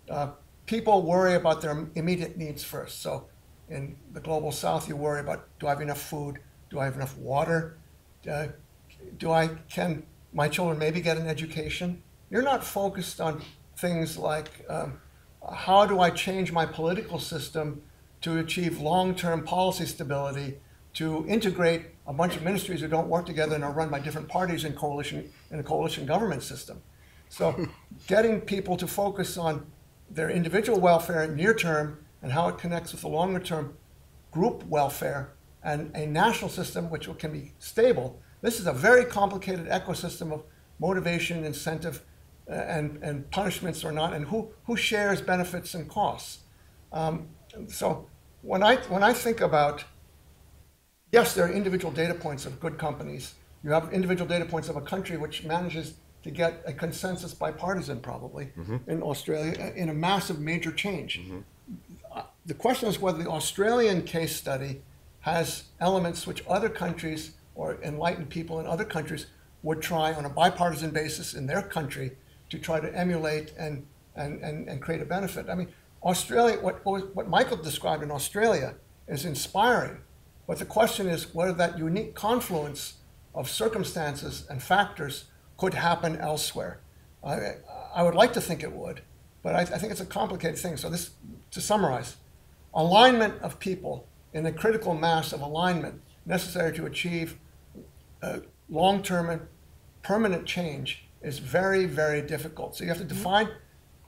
Uh, people worry about their immediate needs first. So in the global south, you worry about do I have enough food? Do I have enough water? Uh, do I can my children maybe get an education? You're not focused on things like um, how do I change my political system to achieve long-term policy stability, to integrate a bunch of ministries who don't work together and are run by different parties in coalition in a coalition government system. So, getting people to focus on their individual welfare near term and how it connects with the longer term group welfare and a national system which can be stable. This is a very complicated ecosystem of motivation, incentive, uh, and, and punishments or not, and who, who shares benefits and costs. Um, so when I, when I think about, yes, there are individual data points of good companies. You have individual data points of a country which manages to get a consensus bipartisan, probably, mm-hmm. in Australia, in a massive major change. Mm-hmm. Uh, the question is whether the Australian case study has elements which other countries or enlightened people in other countries would try on a bipartisan basis in their country to try to emulate and, and, and, and create a benefit. I mean, Australia, what, what Michael described in Australia is inspiring, but the question is whether that unique confluence of circumstances and factors could happen elsewhere. I, I would like to think it would, but I, I think it's a complicated thing. So this, to summarize, alignment of people in the critical mass of alignment necessary to achieve long term and permanent change is very, very difficult. So you have to define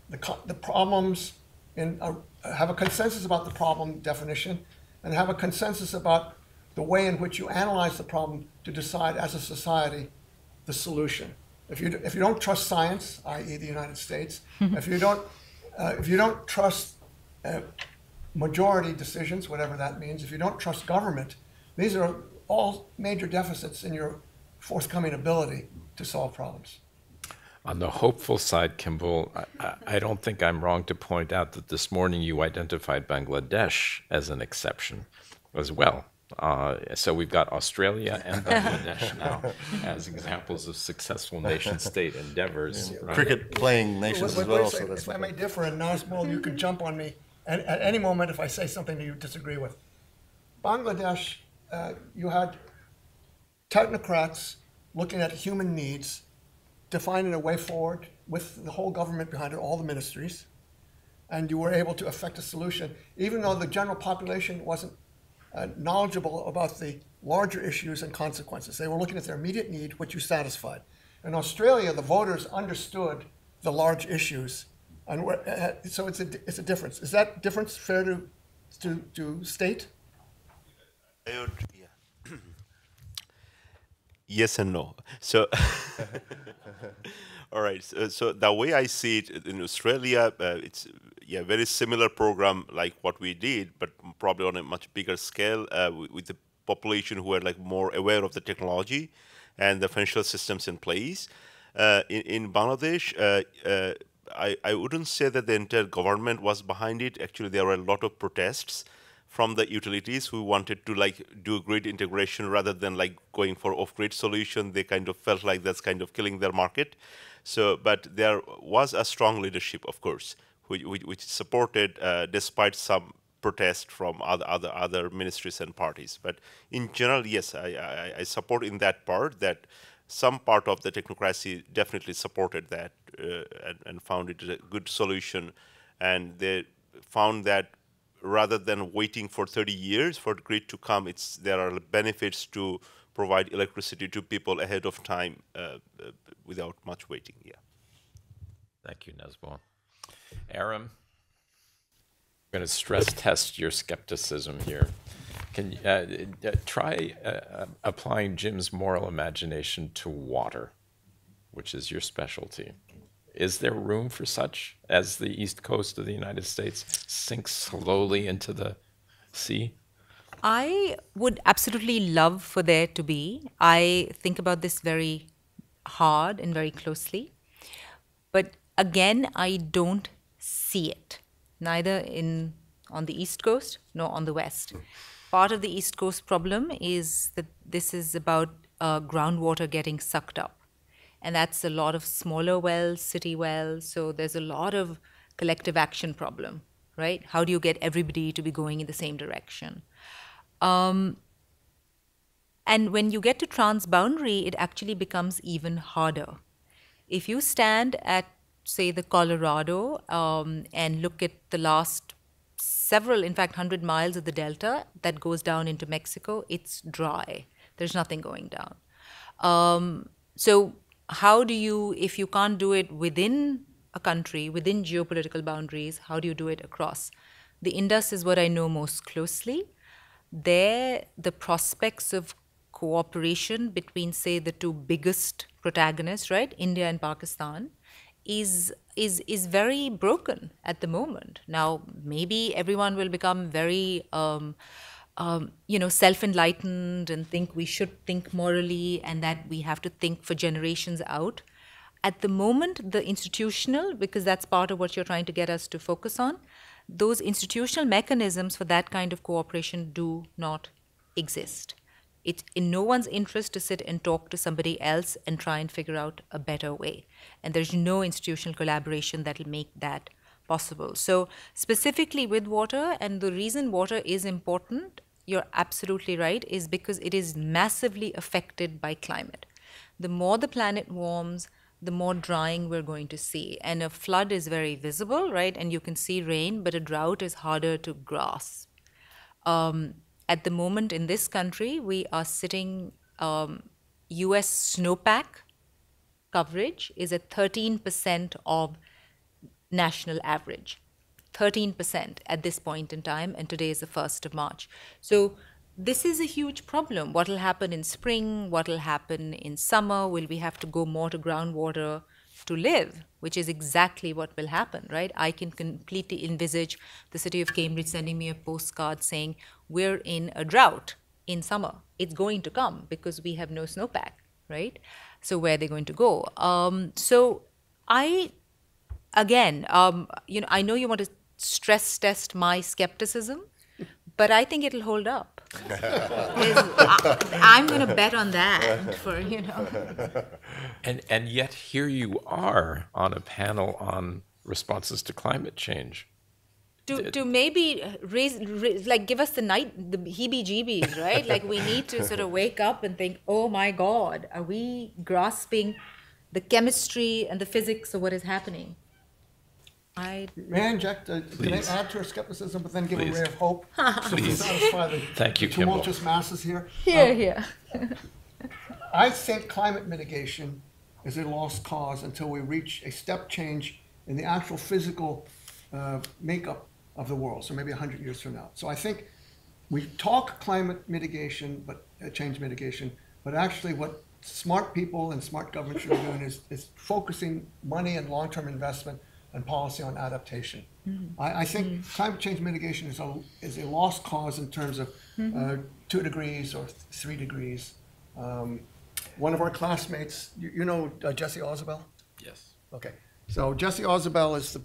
the, the problems and uh, have a consensus about the problem definition and have a consensus about the way in which you analyze the problem to decide as a society the solution. If you, if you don't trust science, i.e. the United States, if you don't, uh, if you don't trust uh, majority decisions, whatever that means, if you don't trust government, these are all major deficits in your forthcoming ability to solve problems. On the hopeful side, Kimball, I, I, I don't think I'm wrong to point out that this morning you identified Bangladesh as an exception as well. Uh, so we've got Australia and Bangladesh now as examples of successful nation state endeavors. right? Cricket playing nations Wait, as wait, well, wait a so second. that's If I may differ in Nazmul, you can jump on me at, at any moment if I say something that you disagree with. Bangladesh, uh, you had technocrats looking at human needs, defining a way forward with the whole government behind it, all the ministries, and you were able to effect a solution, even though the general population wasn't uh, knowledgeable about the larger issues and consequences. They were looking at their immediate need, which you satisfied. In Australia, the voters understood the large issues, and uh, so it's a, it's a difference. Is that difference fair to, to, to state? Yes and no. So, all right. So, so the way I see it in Australia, uh, it's yeah very similar program like what we did, but probably on a much bigger scale uh, with, with the population who are like more aware of the technology and the financial systems in place. Uh, in, in Bangladesh, uh, uh, I, I wouldn't say that the entire government was behind it. Actually, there were a lot of protests from the utilities who wanted to like do grid integration rather than like going for off-grid solution. They kind of felt like that's kind of killing their market. So, but there was a strong leadership, of course, which, which, supported uh, despite some protest from other, other other ministries and parties. But in general, yes, I, I, I support in that part that some part of the technocracy definitely supported that and, and found it a good solution, and they found that rather than waiting for 30 years for the grid to come, it's there are benefits to provide electricity to people ahead of time uh, uh, without much waiting. Yeah. Thank you, Nesbo. Erum, I'm going to stress test your skepticism here. Can uh, uh, try uh, applying Jim's moral imagination to water, which is your specialty? Is there room for such as the east coast of the United States sinks slowly into the sea? I would absolutely love for there to be. I think about this very hard and very closely. But again, I don't see it, neither in on the east coast nor on the west. Part of the east coast problem is that this is about uh, groundwater getting sucked up. And that's a lot of smaller wells, city wells. So there's a lot of collective action problem, right? How do you get everybody to be going in the same direction? Um, and when you get to transboundary, it actually becomes even harder. If you stand at, say, the Colorado um, and look at the last several, in fact, 100 miles of the delta that goes down into Mexico, it's dry. There's nothing going down. Um, so, how do you, if you can't do it within a country, within geopolitical boundaries, how do you do it across? The Indus is what I know most closely. There, the prospects of cooperation between, say, the two biggest protagonists, right, India and Pakistan, is is is very broken at the moment. Now, maybe everyone will become very, um, um, you know, self-enlightened and think we should think morally and that we have to think for generations out. At the moment, the institutional, because that's part of what you're trying to get us to focus on, those institutional mechanisms for that kind of cooperation do not exist. It's in no one's interest to sit and talk to somebody else and try and figure out a better way. And there's no institutional collaboration that'll make that possible. So, specifically with water, and the reason water is important, you're absolutely right, is because it is massively affected by climate. The more the planet warms, the more drying we're going to see. And a flood is very visible, right? And you can see rain, but a drought is harder to grasp. Um, at the moment in this country, we are sitting um, US snowpack coverage is at 13% of national average. 13% at this point in time, and today is the 1st of March. So this is a huge problem. What will happen in spring? What will happen in summer? Will we have to go more to groundwater to live? Which is exactly what will happen, right? I can completely envisage the city of Cambridge sending me a postcard saying, We're in a drought in summer. It's going to come because we have no snowpack, right? So where are they going to go? Um, so I, again, um, you know, I know you want to stress test my skepticism, but I think it'll hold up. I, am going to bet on that for you know. And and yet here you are on a panel on responses to climate change. To, to maybe raise, raise like give us the night the heebie-jeebies right like we need to sort of wake up and think oh my god are we grasping the chemistry and the physics of what is happening I May I inject, uh, can I Please. add to her skepticism, but then give a Please. ray of hope? So to satisfy the Thank you, Kimball. tumultuous masses here. here here I think climate mitigation is a lost cause until we reach a step change in the actual physical uh, makeup of the world, so maybe 100 years from now. So I think we talk climate mitigation, but uh, change mitigation, but actually what smart people and smart government should be doing is, is focusing money and long-term investment and policy on adaptation. I, I think climate change mitigation is a, is a lost cause in terms of uh, two degrees or th- three degrees. Um, one of our classmates, you, you know uh, Jesse Ausubel? Yes. Okay, so Jesse Ausubel is the,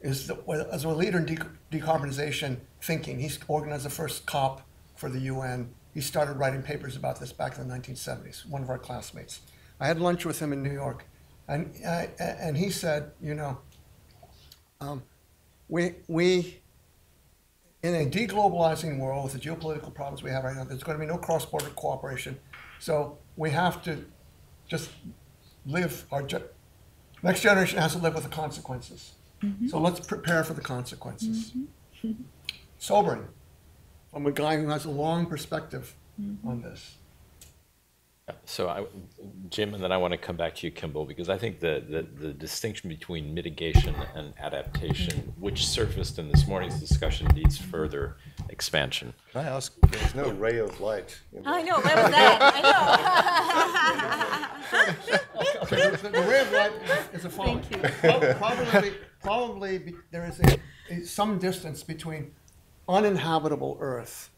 is the, as a leader in dec- decarbonization thinking. He's organized the first COP for the UN. He started writing papers about this back in the 1970s, one of our classmates. I had lunch with him in New York, and, uh, and he said, you know, um, we, we, in a deglobalizing world with the geopolitical problems we have right now, there's going to be no cross-border cooperation. So we have to just live our ge- next generation has to live with the consequences. Mm-hmm. So let's prepare for the consequences. Mm-hmm. Sobering from a guy who has a long perspective mm-hmm. on this. So I, Jim, and then I want to come back to you, Kimball, because I think the, the, the distinction between mitigation and adaptation, which surfaced in this morning's discussion, needs further expansion. Can I ask, there's no ray of light. in I know where was that I know Okay, the, the ray of light is, is a following. Pro- Probably, probably be- there is a, a, some distance between uninhabitable Earth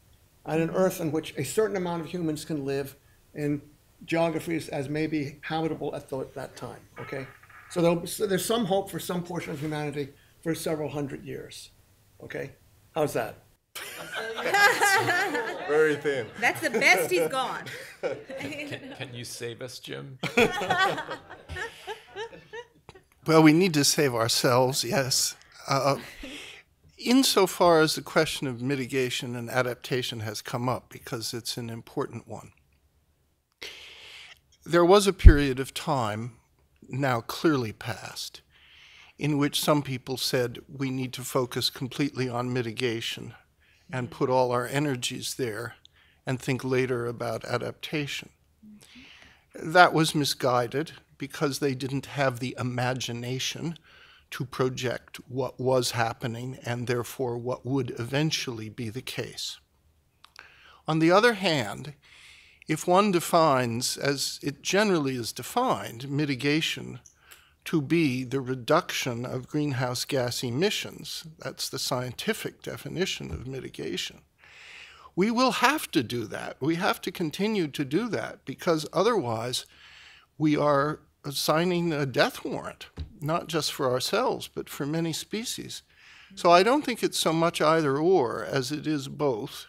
and an Earth in which a certain amount of humans can live in geographies as may be habitable at the, that time. Okay, so, so there's some hope for some portion of humanity for several hundred years. Okay, how's that? Very thin. that's the best he's gone Can, can you save us, Jim? Well, we need to save ourselves, yes. Uh, insofar as the question of mitigation and adaptation has come up, because it's an important one, there was a period of time, now clearly past, in which some people said we need to focus completely on mitigation and put all our energies there and think later about adaptation. That was misguided because they didn't have the imagination to project what was happening and therefore what would eventually be the case. On the other hand, if one defines, as it generally is defined, mitigation to be the reduction of greenhouse gas emissions, that's the scientific definition of mitigation, we will have to do that. We have to continue to do that because otherwise we are signing a death warrant, not just for ourselves, but for many species. So I don't think it's so much either or as it is both,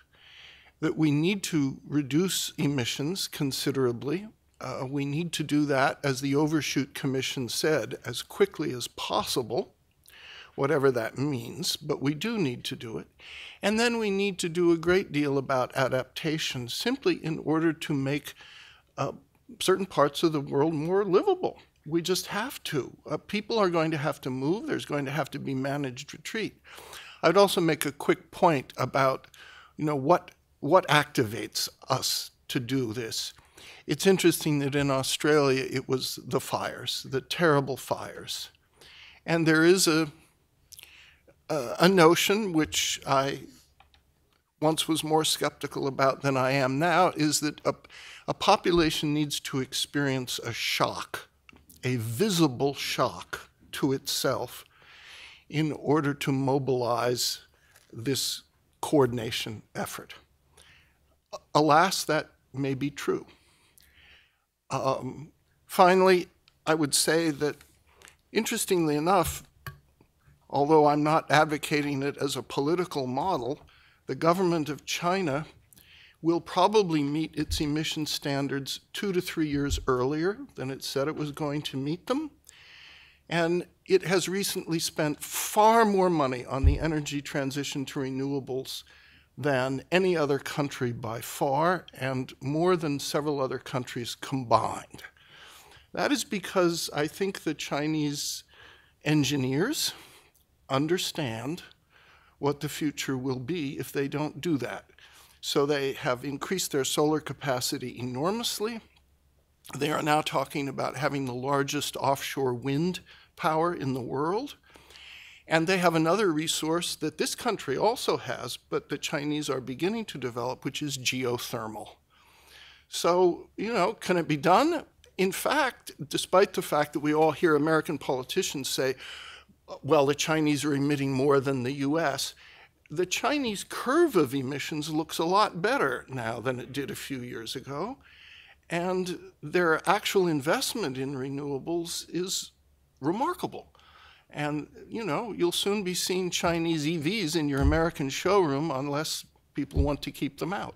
that we need to reduce emissions considerably. Uh, we need to do that, as the Overshoot Commission said, as quickly as possible whatever that means, but we do need to do it. And then we need to do a great deal about adaptation simply in order to make uh, certain parts of the world more livable. We just have to. Uh, people are going to have to move, there's going to have to be managed retreat. I'd also make a quick point about you know what what activates us to do this. it's interesting that in Australia it was the fires, the terrible fires. And there is a, a, a notion which I once was more skeptical about than I am now is that a, a population needs to experience a shock, a visible shock to itself in order to mobilize this coordination effort. Alas, that may be true. Um, finally, I would say that, interestingly enough, although I'm not advocating it as a political model, the government of China will probably meet its emission standards two to three years earlier than it said it was going to meet them. And it has recently spent far more money on the energy transition to renewables than any other country by far, and more than several other countries combined. That is because I think the Chinese engineers understand what the future will be if they don't do that. So they have increased their solar capacity enormously. They are now talking about having the largest offshore wind power in the world. And they have another resource that this country also has, but the Chinese are beginning to develop, which is geothermal. So, you know, can it be done? In fact, despite the fact that we all hear American politicians say, well, the Chinese are emitting more than the US, the Chinese curve of emissions looks a lot better now than it did a few years ago. And their actual investment in renewables is remarkable. And, you know, you'll soon be seeing Chinese EVs in your American showroom unless people want to keep them out.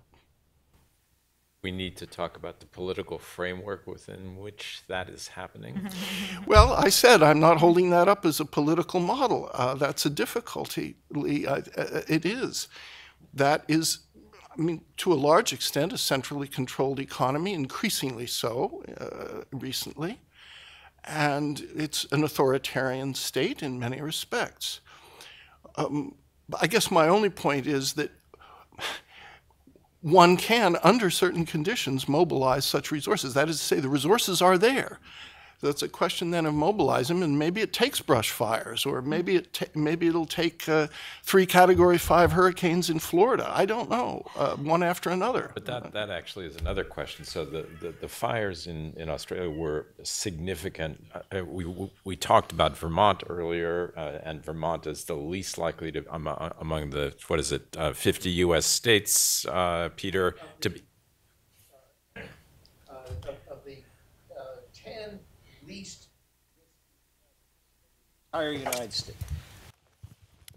We need to talk about the political framework within which that is happening. Well, I said I'm not holding that up as a political model. Uh, that's a difficulty, Uh, it is. That is, I mean, to a large extent, a centrally controlled economy, increasingly so uh, recently and it's an authoritarian state in many respects. Um, I guess my only point is that one can, under certain conditions, mobilize such resources. That is to say, the resources are there. That's a question then of mobilizing, and maybe it takes brush fires, or maybe it maybe it'll take uh, three Category Five hurricanes in Florida. I don't know, uh, one after another. But that, that actually is another question. So the, the, the fires in, in Australia were significant. Uh, we we talked about Vermont earlier, uh, and Vermont is the least likely to um, among the what is it, uh, 50 U.S. states, uh, Peter, to be entire United States.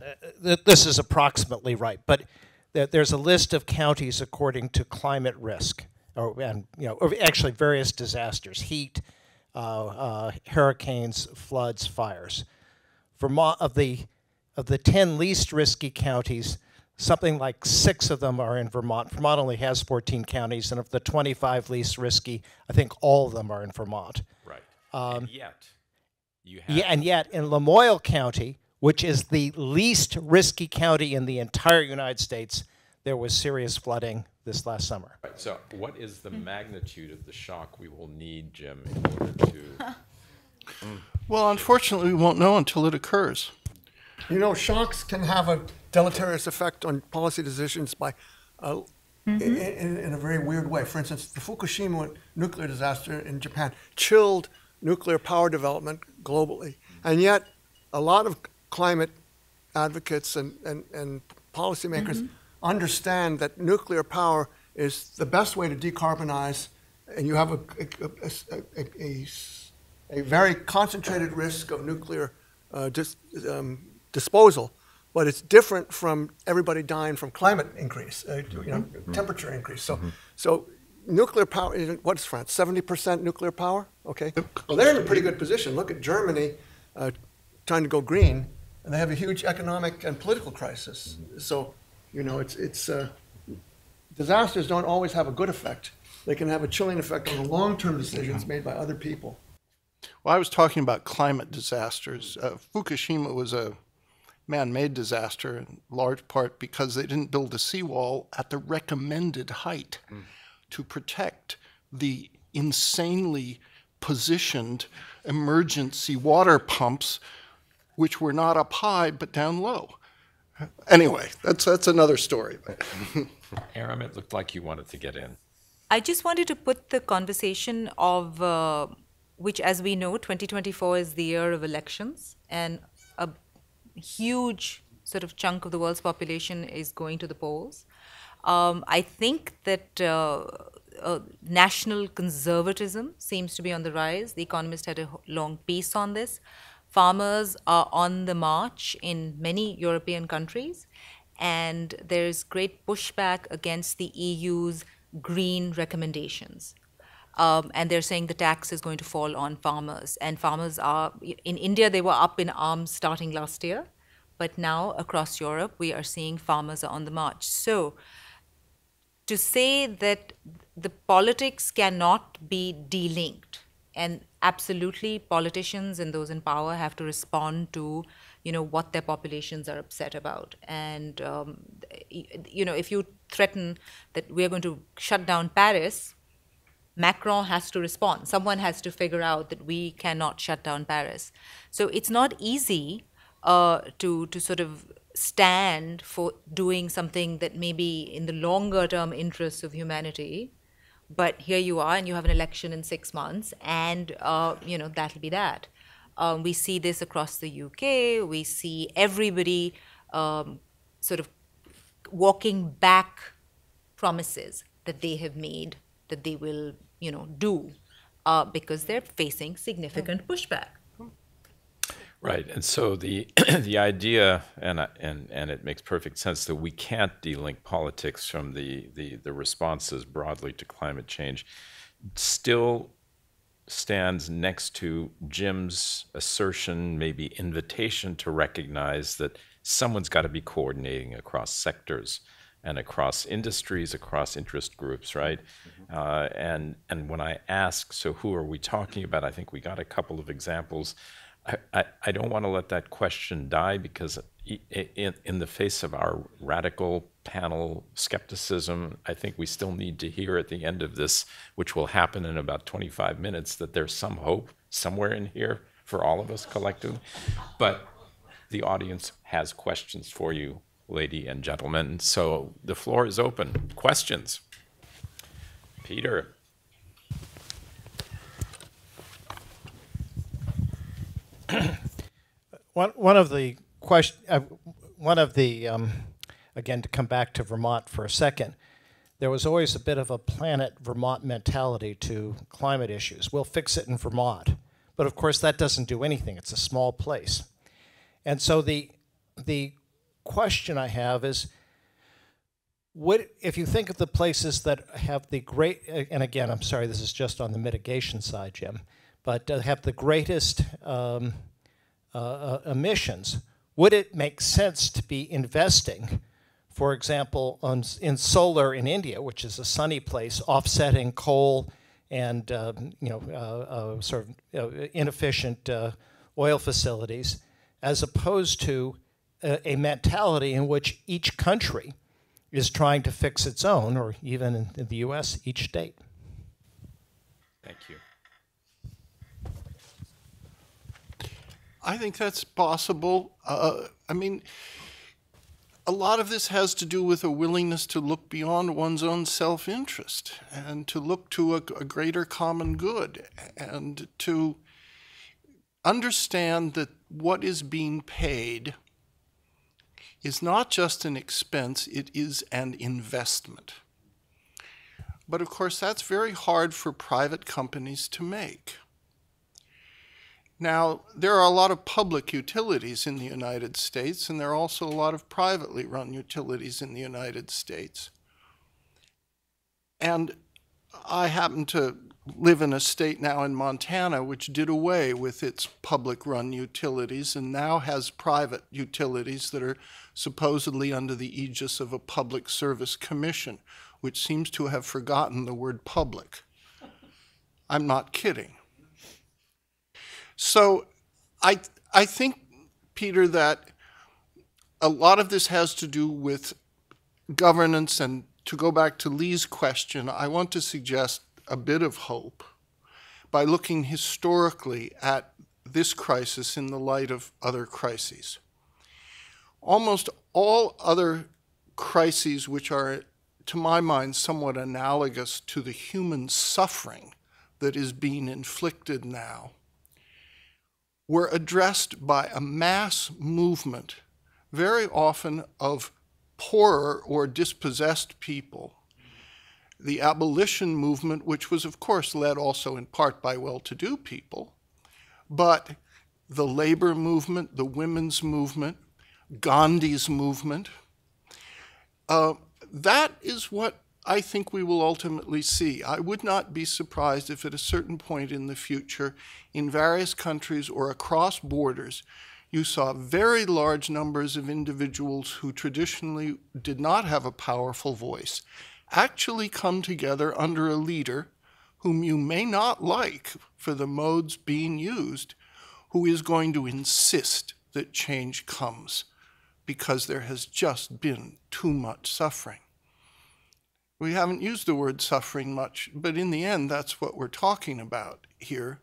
Uh, this is approximately right, but there's a list of counties according to climate risk, or and you know, actually various disasters: heat, uh, uh, hurricanes, floods, fires. Vermont of the of the ten least risky counties, something like six of them are in Vermont. Vermont only has 14 counties, and of the 25 least risky, I think all of them are in Vermont. Right. Um, and yet, you yeah, and yet in Lamoille County, which is the least risky county in the entire United States, there was serious flooding this last summer. Right. So, what is the magnitude of the shock we will need, Jim, in order to? Well, unfortunately, we won't know until it occurs. You know, shocks can have a deleterious effect on policy decisions by, uh, mm-hmm. in, in, a very weird way. For instance, the Fukushima nuclear disaster in Japan chilled nuclear power development globally. And yet, a lot of climate advocates and, and, and policymakers mm-hmm. understand that nuclear power is the best way to decarbonize, and you have a, a, a, a, a very concentrated risk of nuclear uh, dis, um, disposal. But it's different from everybody dying from climate increase, uh, you know, mm-hmm. temperature increase. So, mm-hmm. so nuclear power, what's France? 70% nuclear power? Okay. Well, they're in a pretty good position. Look at Germany uh, trying to go green, and they have a huge economic and political crisis. So, you know, it's, it's uh, disasters don't always have a good effect. They can have a chilling effect on the long term decisions made by other people. Well, I was talking about climate disasters. Uh, Fukushima was a man made disaster in large part because they didn't build a seawall at the recommended height. Mm to protect the insanely positioned emergency water pumps, which were not up high but down low. Anyway, that's, that's another story. Erum, it looked like you wanted to get in. I just wanted to put the conversation of uh, which, as we know, 2024 is the year of elections, and a huge sort of chunk of the world's population is going to the polls. Um, I think that uh, uh, national conservatism seems to be on the rise. The Economist had a long piece on this. Farmers are on the march in many European countries, and there's great pushback against the EU's green recommendations. Um, and they're saying the tax is going to fall on farmers. And farmers are, in India, they were up in arms starting last year, but now across Europe, we are seeing farmers are on the march. So to say that the politics cannot be delinked. And absolutely politicians and those in power have to respond to you know what their populations are upset about. And um, you know if you threaten that we're going to shut down paris macron has to respond. Someone has to figure out that we cannot shut down paris. So it's not easy uh, to to sort of stand for doing something that may be in the longer term interests of humanity but here you are and you have an election in six months and uh, you know that'll be that. Um, we see this across the uk we see everybody um, sort of walking back promises that they have made that they will you know do uh, because they're facing significant pushback Right, and so the the idea, and and and it makes perfect sense that we can't delink politics from the the the responses broadly to climate change, still stands next to Jim's assertion, maybe invitation to recognize that someone's got to be coordinating across sectors and across industries, across interest groups, right? Uh, and and when I ask, so who are we talking about? I think we got a couple of examples. I, I, don't want to let that question die because in, in the face of our radical panel skepticism, I think we still need to hear at the end of this, which will happen in about 25 minutes, that there's some hope somewhere in here for all of us collectively. But the audience has questions for you, lady and gentlemen. So the floor is open. Questions? Peter? One, one of the question, uh, one of the, um, again, to come back to Vermont for a second, there was always a bit of a planet Vermont mentality to climate issues. We'll fix it in Vermont. But of course, that doesn't do anything. It's a small place. And so the, the question I have is, what, if you think of the places that have the great, and again, I'm sorry, this is just on the mitigation side, Jim, but have the greatest um, uh, uh, emissions, would it make sense to be investing, for example, on, in solar in India, which is a sunny place, offsetting coal and um, you know uh, uh, sort of uh, inefficient oil facilities, as opposed to a, a mentality in which each country is trying to fix its own, or even in the U.S., each state. Thank you. I think that's possible. Uh, I mean, a lot of this has to do with a willingness to look beyond one's own self interest and to look to a, a, greater common good and to understand that what is being paid is not just an expense, it is an investment. But of course, that's very hard for private companies to make. Now, there are a lot of public utilities in the United States, and there are also a lot of privately run utilities in the United States. And I happen to live in a state now in Montana which did away with its public run utilities and now has private utilities that are supposedly under the aegis of a public service commission, which seems to have forgotten the word public. I'm not kidding. So I, I think, Peter, that a lot of this has to do with governance. And to go back to Leigh's question, I want to suggest a bit of hope by looking historically at this crisis in the light of other crises. Almost all other crises which are, to my mind, somewhat analogous to the human suffering that is being inflicted now were addressed by a mass movement, very often of poorer or dispossessed people. The abolition movement, which was, of course, led also in part by well to do people, but the labor movement, the women's movement, Gandhi's movement, uh, that is what I think we will ultimately see. I would not be surprised if at a certain point in the future, in various countries or across borders, you saw very large numbers of individuals who traditionally did not have a powerful voice actually come together under a leader whom you may not like for the modes being used, who is going to insist that change comes because there has just been too much suffering. We haven't used the word suffering much, but in the end, that's what we're talking about here.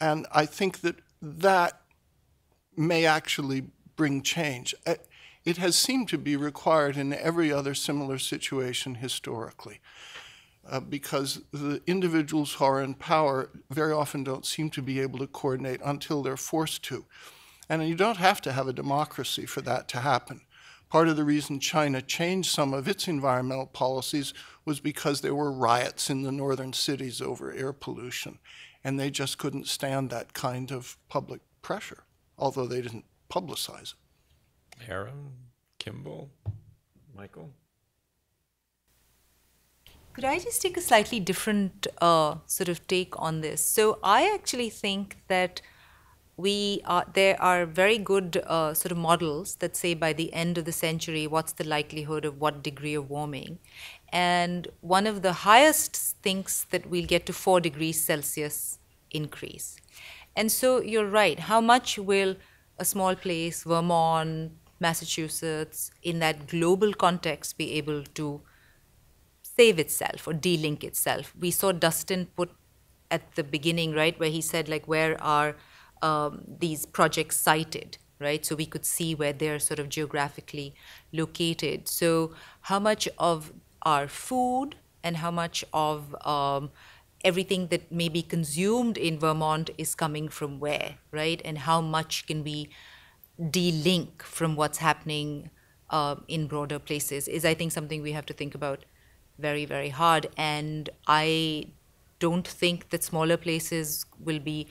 And I think that that may actually bring change. Uh, it has seemed to be required in every other similar situation historically. Uh, because the individuals who are in power very often don't seem to be able to coordinate until they're forced to. And you don't have to have a democracy for that to happen. Part of the reason China changed some of its environmental policies was because there were riots in the northern cities over air pollution, and they just couldn't stand that kind of public pressure, although they didn't publicize it. Erum, Kimball, Michael? Could I just take a slightly different uh, sort of take on this? So I actually think that we are there are very good uh, sort of models that say by the end of the century what's the likelihood of what degree of warming. And one of the highest thinks that we'll get to 4 degrees celsius increase. And so you're right. How much will a small place vermont massachusetts in that global context be able to save itself or delink itself? We saw dustin put at the beginning right where he said like where are um, these projects sited, right? So we could see where they're sort of geographically located. So how much of our food and how much of um, everything that may be consumed in Vermont is coming from where, right? And how much can we de-link from what's happening uh, in broader places is, I think, something we have to think about very, very hard. And I don't think that smaller places will be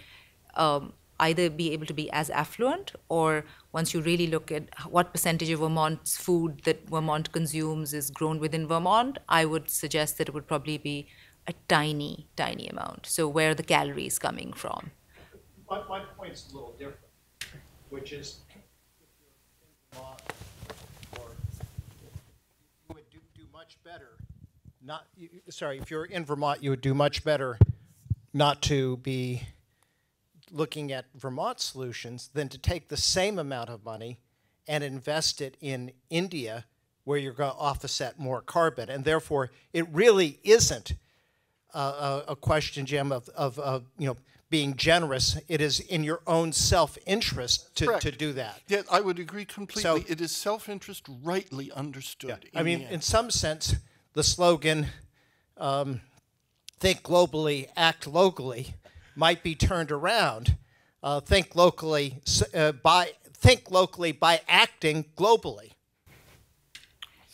um, either be able to be as affluent or once you really look at what percentage of Vermont's food that Vermont consumes is grown within Vermont, I would suggest that it would probably be a tiny, tiny amount. So where are the calories coming from? My, my point's a little different, which is Vermont, you would do, do much better. Not, you, sorry, if you're in Vermont, you would do much better not to be looking at Vermont solutions than to take the same amount of money and invest it in India where you're going to offset more carbon. And therefore, it really isn't a, a, question, Jim, of, of, of, you know, being generous. It is in your own self-interest to, to do that. Yeah, I would agree completely. So, it is self-interest rightly understood. Yeah. I mean, in some sense, the slogan, um, think globally, act locally, might be turned around. Uh, think locally uh, by think locally by acting globally.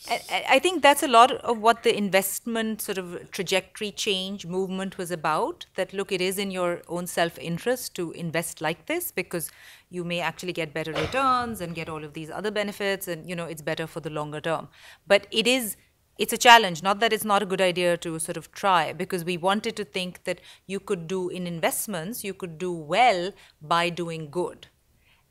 I think that's a lot of what the investment sort of trajectory change movement was about. That look, it is in your own self interest to invest like this because you may actually get better returns and get all of these other benefits, and you know it's better for the longer term. But it is it's a challenge. Not that it's not a good idea to sort of try because we wanted to think that you could do in investments you could do well by doing good.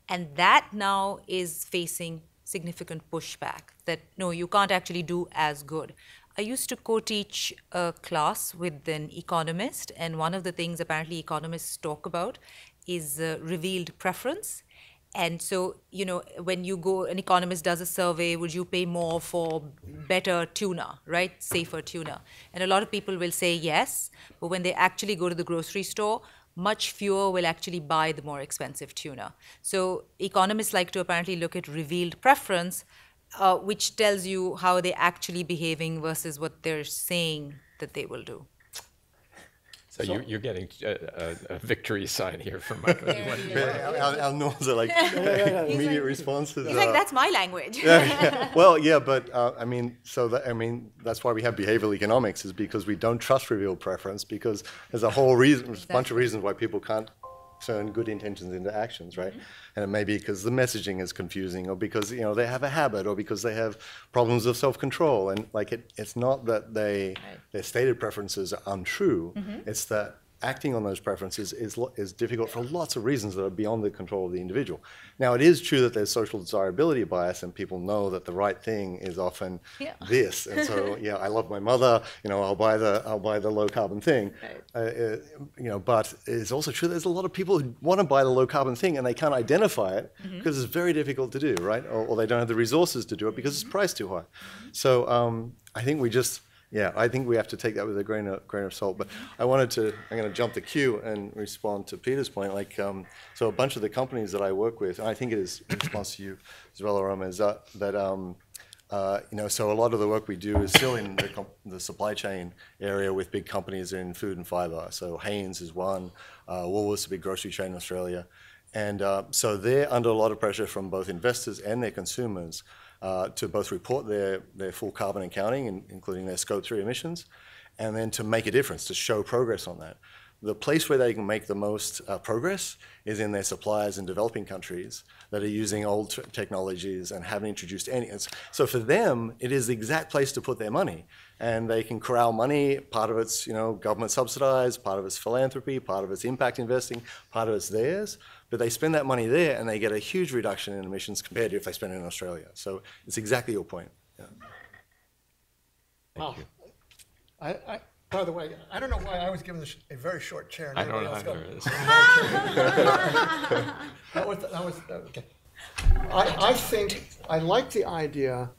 And that now is facing significant pushback that no you can't actually do as good. I used to co-teach a class with an economist and one of the things apparently economists talk about is uh, revealed preference and so, you know, when you go, an economist does a survey, would you pay more for better tuna, right? Safer tuna. And a lot of people will say yes, but when they actually go to the grocery store, much fewer will actually buy the more expensive tuna. So economists like to apparently look at revealed preference, uh, which tells you how they're actually behaving versus what they're saying that they will do. So, you're, you're getting a, a, a victory sign here from Michael. You want- Yeah, our, our nods are like immediate responses. He's like, uh, that's my language. well, yeah, but uh, I mean, so that, I mean, that's why we have behavioral economics is because we don't trust revealed preference because there's a whole reason, there's a bunch of reasons why people can't turn good intentions into actions, right? Mm-hmm. And it may be because the messaging is confusing, or because you know they have a habit, or because they have problems of self-control, and like it, it's not that they their stated preferences are untrue. Mm-hmm. It's that acting on those preferences is, is difficult for lots of reasons that are beyond the control of the individual. Now, it is true that there's social desirability bias, and people know that the right thing is often Yeah. this. And so, yeah, I love my mother. You know, I'll buy the I'll buy the low carbon thing. Uh, uh, you know, but it's also true there's a lot of people who want to buy the low carbon thing and they can't identify it because it's very difficult to do, right? Or, or they don't have the resources to do it because it's priced too high. So um, I think we just yeah, I think we have to take that with a grain of, grain of salt. But I wanted to, I'm going to jump the queue and respond to Peter's point. Like, um, so a bunch of the companies that I work with, and I think it is in response to you as well, Erum, is that, that um, uh, you know, so a lot of the work we do is still in the, the supply chain area with big companies in food and fiber. So Heinz is one, uh, Woolworths, a big grocery chain in Australia. And uh, so they're under a lot of pressure from both investors and their consumers uh, to both report their, their full carbon accounting, in, including their scope 3 emissions, and then to make a difference, to show progress on that. The place where they can make the most uh, progress is in their suppliers in developing countries that are using old t- technologies and haven't introduced any. So for them, it is the exact place to put their money, and they can corral money. Part of it's you know government subsidized, part of it's philanthropy, part of it's impact investing, part of it's theirs. But they spend that money there, and they get a huge reduction in emissions compared to if they spend it in Australia. So it's exactly your point. Yeah. Wow. Oh. I, I, by the way, I don't know why I was given this, a very short chair. and I don't everybody else got- either. That was, that was, okay. I, I think, I like the idea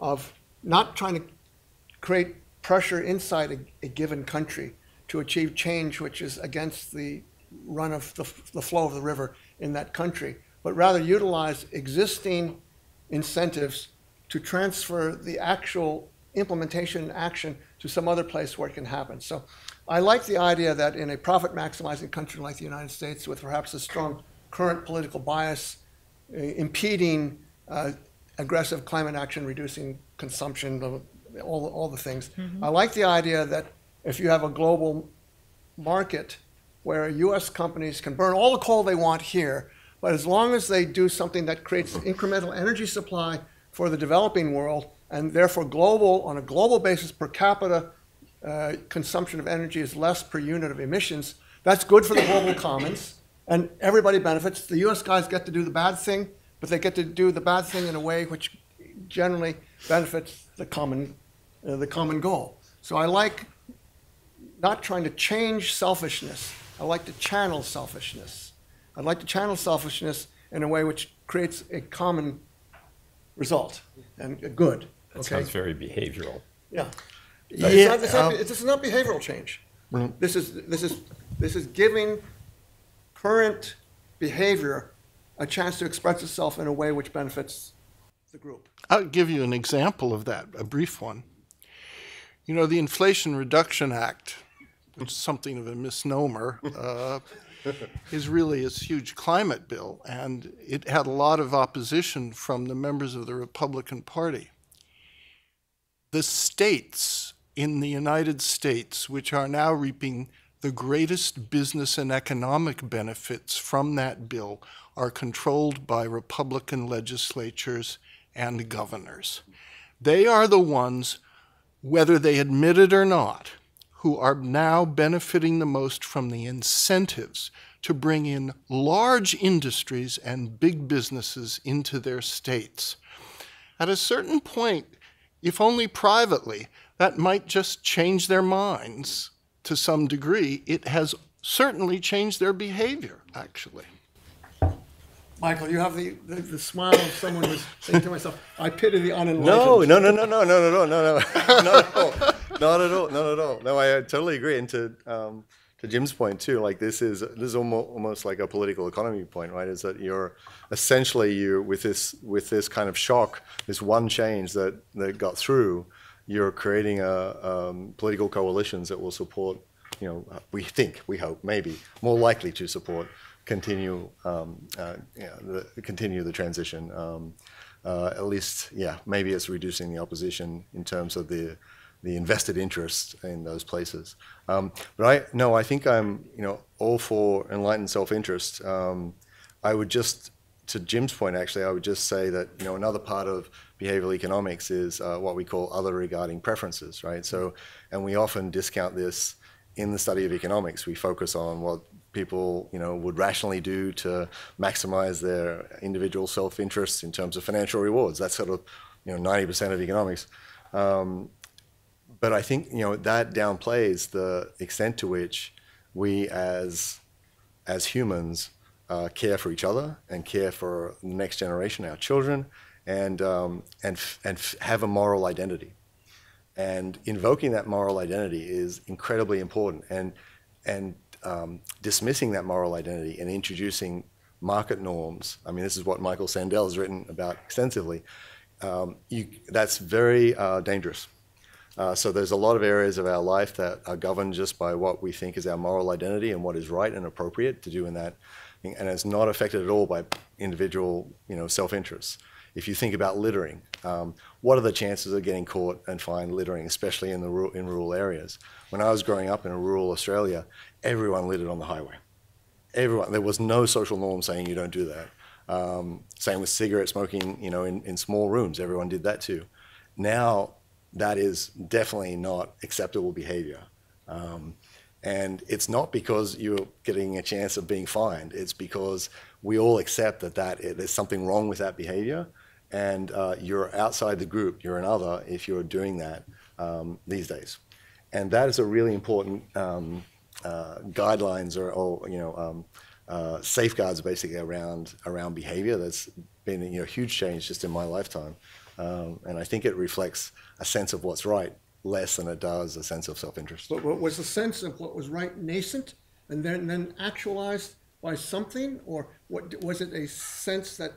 of not trying to create pressure inside a, a given country to achieve change which is against the run of the, the flow of the river in that country, but rather utilize existing incentives to transfer the actual implementation action to some other place where it can happen. So I like the idea that in a profit maximizing country like the United States, with perhaps a strong current political bias uh, impeding uh, aggressive climate action, reducing consumption, all, all the things. I like the idea that if you have a global market where U.S. companies can burn all the coal they want here, but as long as they do something that creates incremental energy supply for the developing world, and therefore global, on a global basis, per capita uh, consumption of energy is less per unit of emissions, that's good for the global commons, and everybody benefits. The U.S. guys get to do the bad thing, but they get to do the bad thing in a way which generally benefits the common, uh, the common goal. So I like not trying to change selfishness. I like to channel selfishness. I'd like to channel selfishness in a way which creates a common result and a good. That okay? sounds very behavioral. Yeah. Yeah, It's not, it's not, um, it's- this is not behavioral change. This is, this is, this is giving current behavior a chance to express itself in a way which benefits the group. I'll give you an example of that, a brief one. You know, the Inflation Reduction Act, which is something of a misnomer, uh, is really a huge climate bill, and it had a lot of opposition from the members of the Republican Party. The states in the United States, which are now reaping the greatest business and economic benefits from that bill, are controlled by Republican legislatures and governors. They are the ones, whether they admit it or not, who are now benefiting the most from the incentives to bring in large industries and big businesses into their states. At a certain point, if only privately, that might just change their minds to some degree. It has certainly changed their behavior, actually. Michael, you have the, the, the smile of someone who's saying to myself, I pity the unenlightened. No, no, no, no, no, no, no, no, no, no, not at all, not at all, not at all. No, I uh, totally agree. And to um, to Jim's point too, like this is this is almost, almost like a political economy point, right? Is that you're essentially you with this with this kind of shock, this one change that that got through, you're creating a um, political coalitions that will support, you know, we think, we hope, maybe more likely to support continue um, uh, the, continue the transition. Um, uh, at least, yeah, maybe it's reducing the opposition in terms of the the invested interest in those places. Um, but I no, I think I'm you know all for enlightened self-interest. Um, I would just to Jim's point, actually, I would just say that you know another part of behavioral economics is uh, what we call other regarding preferences, right? So, and we often discount this in the study of economics. We focus on what people you know would rationally do to maximize their individual self-interests in terms of financial rewards. That's sort of you know 90% of economics. Um, but I think you know that downplays the extent to which we as as humans uh, care for each other and care for the next generation, our children, and um, and and have a moral identity. And invoking that moral identity is incredibly important. And and um, dismissing that moral identity and introducing market norms. I mean, this is what Michael Sandel has written about extensively. Um, you, that's very uh, dangerous. Uh, so there's a lot of areas of our life that are governed just by what we think is our moral identity and what is right and appropriate to do in that, and it's not affected at all by individual, you know, self-interest. If you think about littering, um, what are the chances of getting caught and fined littering, especially in the in rural areas? When I was growing up in rural Australia, everyone lit it on the highway. Everyone. There was no social norm saying you don't do that. Um, same with cigarette smoking, you know, in, in small rooms. Everyone did that too. Now, that is definitely not acceptable behavior. Um, and it's not because you're getting a chance of being fined. It's because we all accept that, that it, there's something wrong with that behavior. And uh, you're outside the group. You're another if you're doing that um, these days. And that is a really important um, uh, guidelines or, or, you know um, uh, safeguards basically around around behavior. That's been you know huge change just in my lifetime, um, and I think it reflects a sense of what's right less than it does a sense of self-interest. But was the sense of what was right nascent and then then actualized by something, or what was it a sense that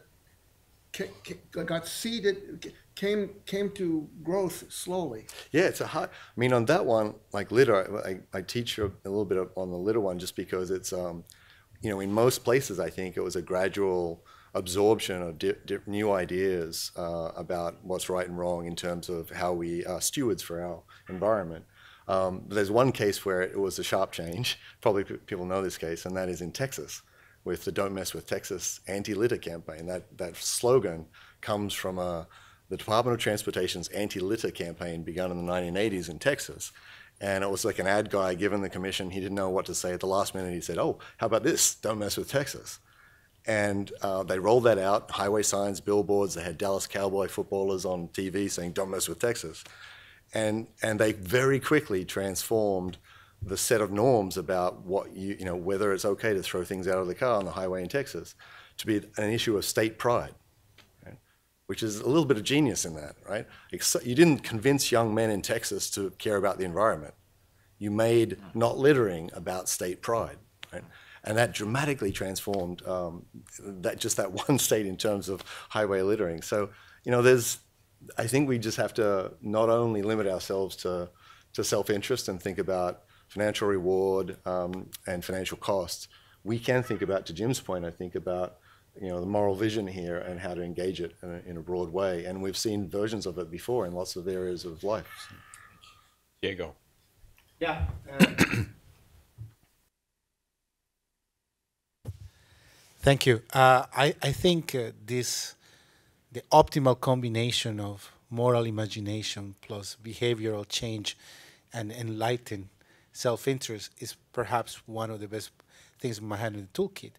got seeded, came came to growth slowly. Yeah, it's a hard. I mean, on that one, like litter, I, I teach a little bit on the litter one just because it's, um, you know, in most places, I think it was a gradual absorption of di- di- new ideas uh, about what's right and wrong in terms of how we are stewards for our environment. Um, there's one case where it was a sharp change. Probably p- people know this case, and that is in Texas with the "Don't Mess with Texas" anti-litter campaign. That that slogan comes from a the Department of Transportation's anti-litter campaign began in the 1980s in Texas. And it was like an ad guy given the commission. He didn't know what to say at the last minute. He said, oh, how about this? Don't mess with Texas. And uh, they rolled that out, highway signs, billboards. They had Dallas Cowboy footballers on TV saying, don't mess with Texas. And, and they very quickly transformed the set of norms about what you, you know, whether it's okay to throw things out of the car on the highway in Texas to be an issue of state pride which is a little bit of genius in that, right? You didn't convince young men in Texas to care about the environment. You made not littering about state pride, right? And that dramatically transformed um, that just that one state in terms of highway littering. So, you know, there's, I think we just have to not only limit ourselves to, to self-interest and think about financial reward um, and financial costs. We can think about, to Jim's point, I think about you know, the moral vision here and how to engage it in a, in a broad way. And we've seen versions of it before in lots of areas of life. Diego. Yeah. Uh, thank you. Uh, I, I think uh, this, the optimal combination of moral imagination plus behavioral change and enlightened self-interest is perhaps one of the best things we might have in the toolkit.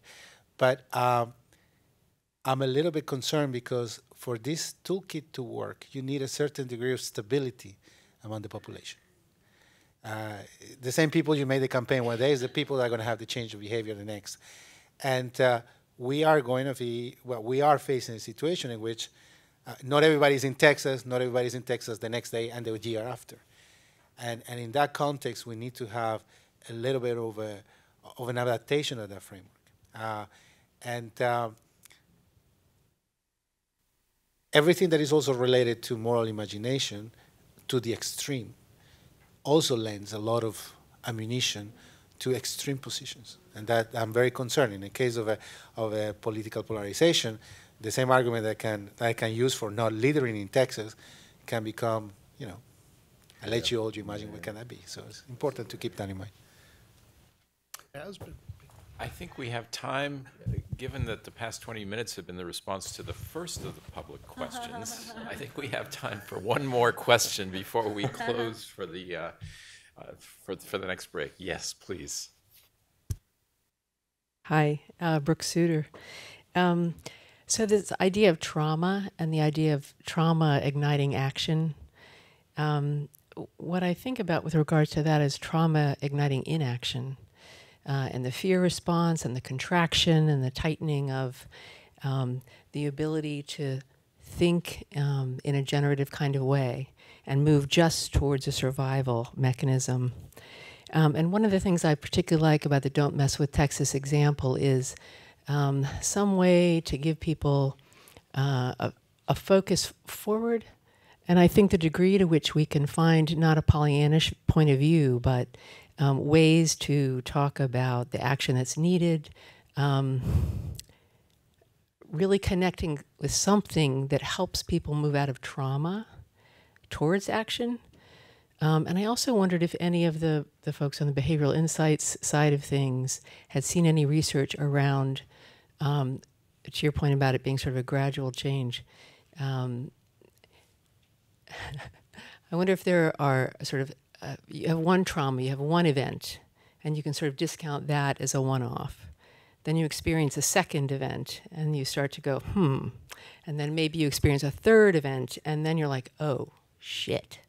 But um, I'm a little bit concerned because for this toolkit to work, you need a certain degree of stability among the population. Uh, the same people you made the campaign one day is the people that are going to have to change the behavior the next. And uh, we are going to be, well, we are facing a situation in which uh, not everybody's in Texas, not everybody's in Texas the next day and the year after. And, and in that context, we need to have a little bit of, a, of an adaptation of that framework. Uh, and uh, everything that is also related to moral imagination to the extreme also lends a lot of ammunition to extreme positions. And that I'm very concerned. In the case of a, of a political polarization, the same argument that, can, that I can use for not leadering in Texas can become, you know, I let you all you imagine what can that be. So it's important to keep that in mind. I think we have time, given that the past 20 minutes have been the response to the first of the public questions. I think we have time for one more question before we close for the, uh, uh, for, for the next break. Yes, please. Hi, uh, Brooke Suter. Um, so this idea of trauma and the idea of trauma igniting action, um, what I think about with regard to that is trauma igniting inaction uh, and the fear response and the contraction and the tightening of um, the ability to think um, in a generative kind of way and move just towards a survival mechanism. Um, and one of the things I particularly like about the Don't Mess with Texas example is um, some way to give people uh, a, a focus forward. And I think the degree to which we can find not a Pollyannish point of view, but um, ways to talk about the action that's needed, um, really connecting with something that helps people move out of trauma towards action. Um, and I also wondered if any of the, the folks on the behavioral insights side of things had seen any research around, um, to your point about it being sort of a gradual change. Um, I wonder if there are sort of uh, you have one trauma, you have one event, and you can sort of discount that as a one off. Then you experience a second event, and you start to go, hmm. And then maybe you experience a third event, and then you're like, oh, shit.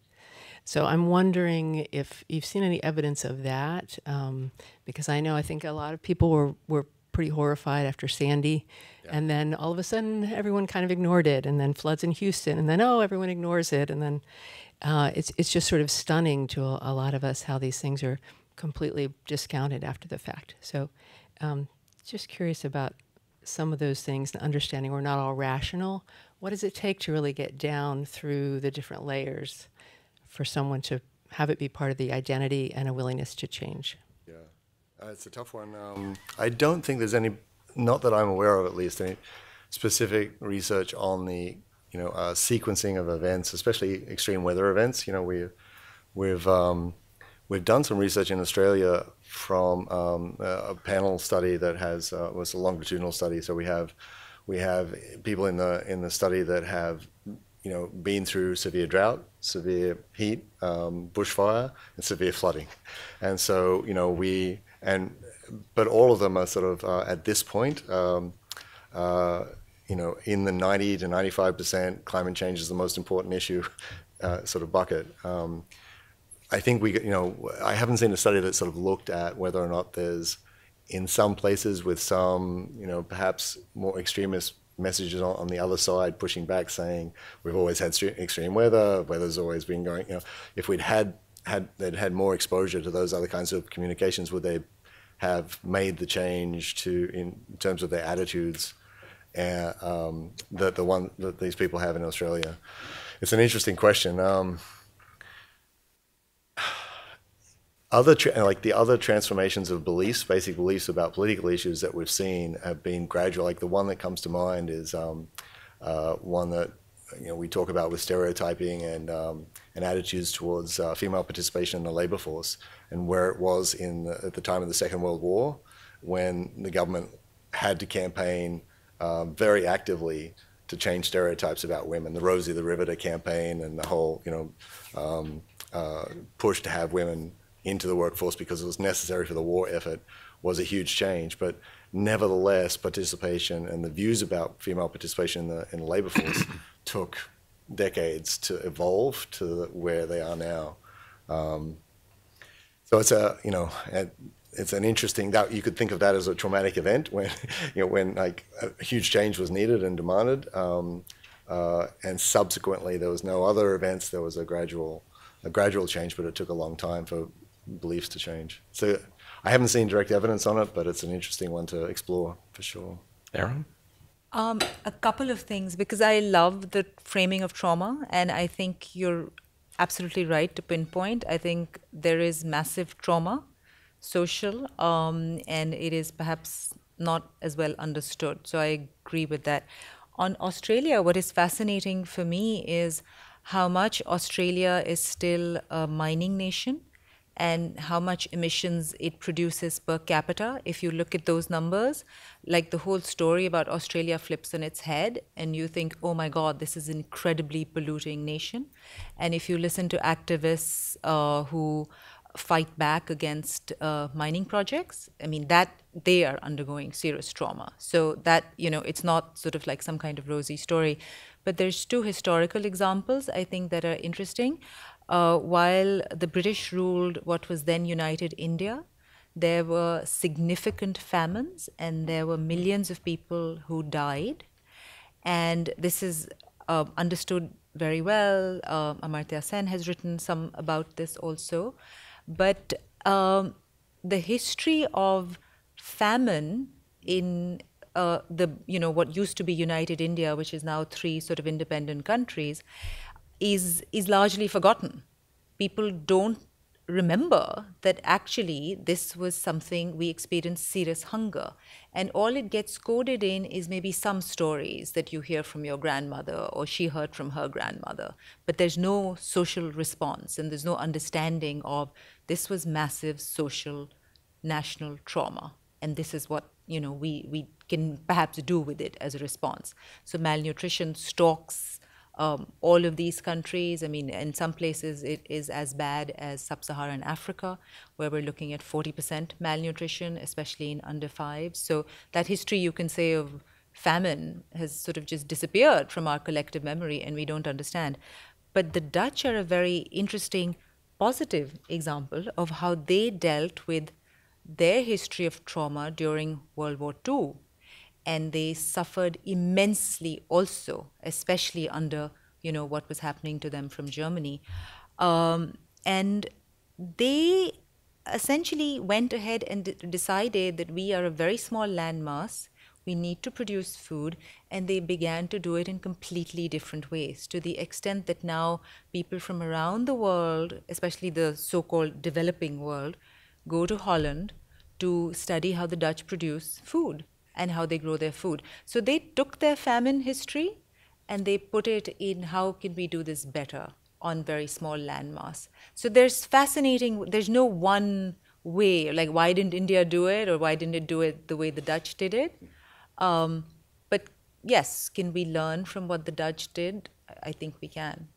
So I'm wondering if you've seen any evidence of that, um, because I know I think a lot of people were, were pretty horrified after Sandy, yeah. and then all of a sudden everyone kind of ignored it, and then floods in Houston, and then oh everyone ignores it, and then uh, it's it's just sort of stunning to a, a, lot of us how these things are completely discounted after the fact. So, um, just curious about some of those things and understanding we're not all rational. What does it take to really get down through the different layers for someone to have it be part of the identity and a willingness to change? Yeah, uh, it's a tough one. Um, I don't think there's any, not that I'm aware of at least, any specific research on the you know, uh, sequencing of events, especially extreme weather events. You know, we, we've um, we've done some research in Australia from um, a panel study that has uh, was a longitudinal study. So we have we have people in the in the study that have you know been through severe drought, severe heat, um, bushfire, and severe flooding, and so you know we and but all of them are sort of uh, at this point. Um, uh, you know, in the 90 to 95 percent, climate change is the most important issue, uh, sort of bucket. Um, I think we, you know, I haven't seen a study that sort of looked at whether or not there's, in some places with some, you know, perhaps more extremist messages on, on the other side pushing back, saying we've always had extreme weather, weather's always been going. You know, if we'd had had they'd had more exposure to those other kinds of communications, would they have made the change to in terms of their attitudes um, that the one that these people have in Australia? It's an interesting question. Um, other like the other transformations of beliefs, basic beliefs about political issues that we've seen have been gradual. Like the one that comes to mind is um, uh, one that you know we talk about with stereotyping and um, and attitudes towards uh, female participation in the labour force, and where it was in the, at the time of the Second World War, when the government had to campaign um, very actively to change stereotypes about women. The Rosie the Riveter campaign and the whole, you know, um, uh, push to have women into the workforce because it was necessary for the war effort was a huge change. But nevertheless, participation and the views about female participation in the, in the labor force took decades to evolve to where they are now. Um, so it's a, you know, it's an interesting that you could think of that as a traumatic event when you know when like a huge change was needed and demanded, um, uh, and subsequently there was no other events. There was a gradual a gradual change, but it took a long time for beliefs to change. So I haven't seen direct evidence on it, but it's an interesting one to explore for sure. Erum? Um, a couple of things because I love the framing of trauma, and I think you're absolutely right to pinpoint. I think there is massive trauma, social, um, and it is perhaps not as well understood. So I agree with that. On Australia, what is fascinating for me is how much Australia is still a mining nation and how much emissions it produces per capita. If you look at those numbers, like the whole story about Australia flips on its head, and you think, oh my God, this is an incredibly polluting nation. And if you listen to activists uh, who fight back against uh, mining projects, I mean, that they are undergoing serious trauma. So that, you know, it's not sort of like some kind of rosy story. But there's two historical examples I think that are interesting. Uh, while the British ruled what was then United India, there were significant famines and there were millions of people who died. And this is uh, understood very well. Uh, Amartya Sen has written some about this also. But um, the history of famine in uh, the you know what used to be United India, which is now three sort of independent countries, is is largely forgotten. People don't remember that actually this was something we experienced serious hunger. And all it gets coded in is maybe some stories that you hear from your grandmother or she heard from her grandmother. But there's no social response and there's no understanding of this was massive social national trauma. And this is what you know we we can perhaps do with it as a response. So malnutrition stalks um, all of these countries. I mean, in some places it is as bad as sub Saharan Africa, where we're looking at 40% malnutrition, especially in under five. So, that history you can say of famine has sort of just disappeared from our collective memory and we don't understand. But the Dutch are a very interesting, positive example of how they dealt with their history of trauma during World War II and they suffered immensely also, especially under you know what was happening to them from Germany, um, and they essentially went ahead and d- decided that we are a very small landmass. We need to produce food, and they began to do it in completely different ways to the extent that now people from around the world, especially the so called developing world, go to Holland to study how the Dutch produce food and how they grow their food. So they took their famine history and they put it in how can we do this better on very small landmass. So there's fascinating, there's no one way, like why didn't India do it or why didn't it do it the way the Dutch did it? Um, but yes, can we learn from what the Dutch did? I think we can.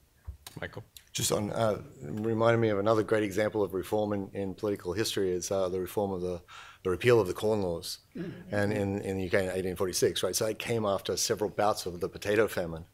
Michael? Just on, uh, reminded me of another great example of reform in, in political history is uh, the reform of the, the repeal of the Corn Laws, mm-hmm. and in, in the UK in 1846, right? So it came after several bouts of the potato famine,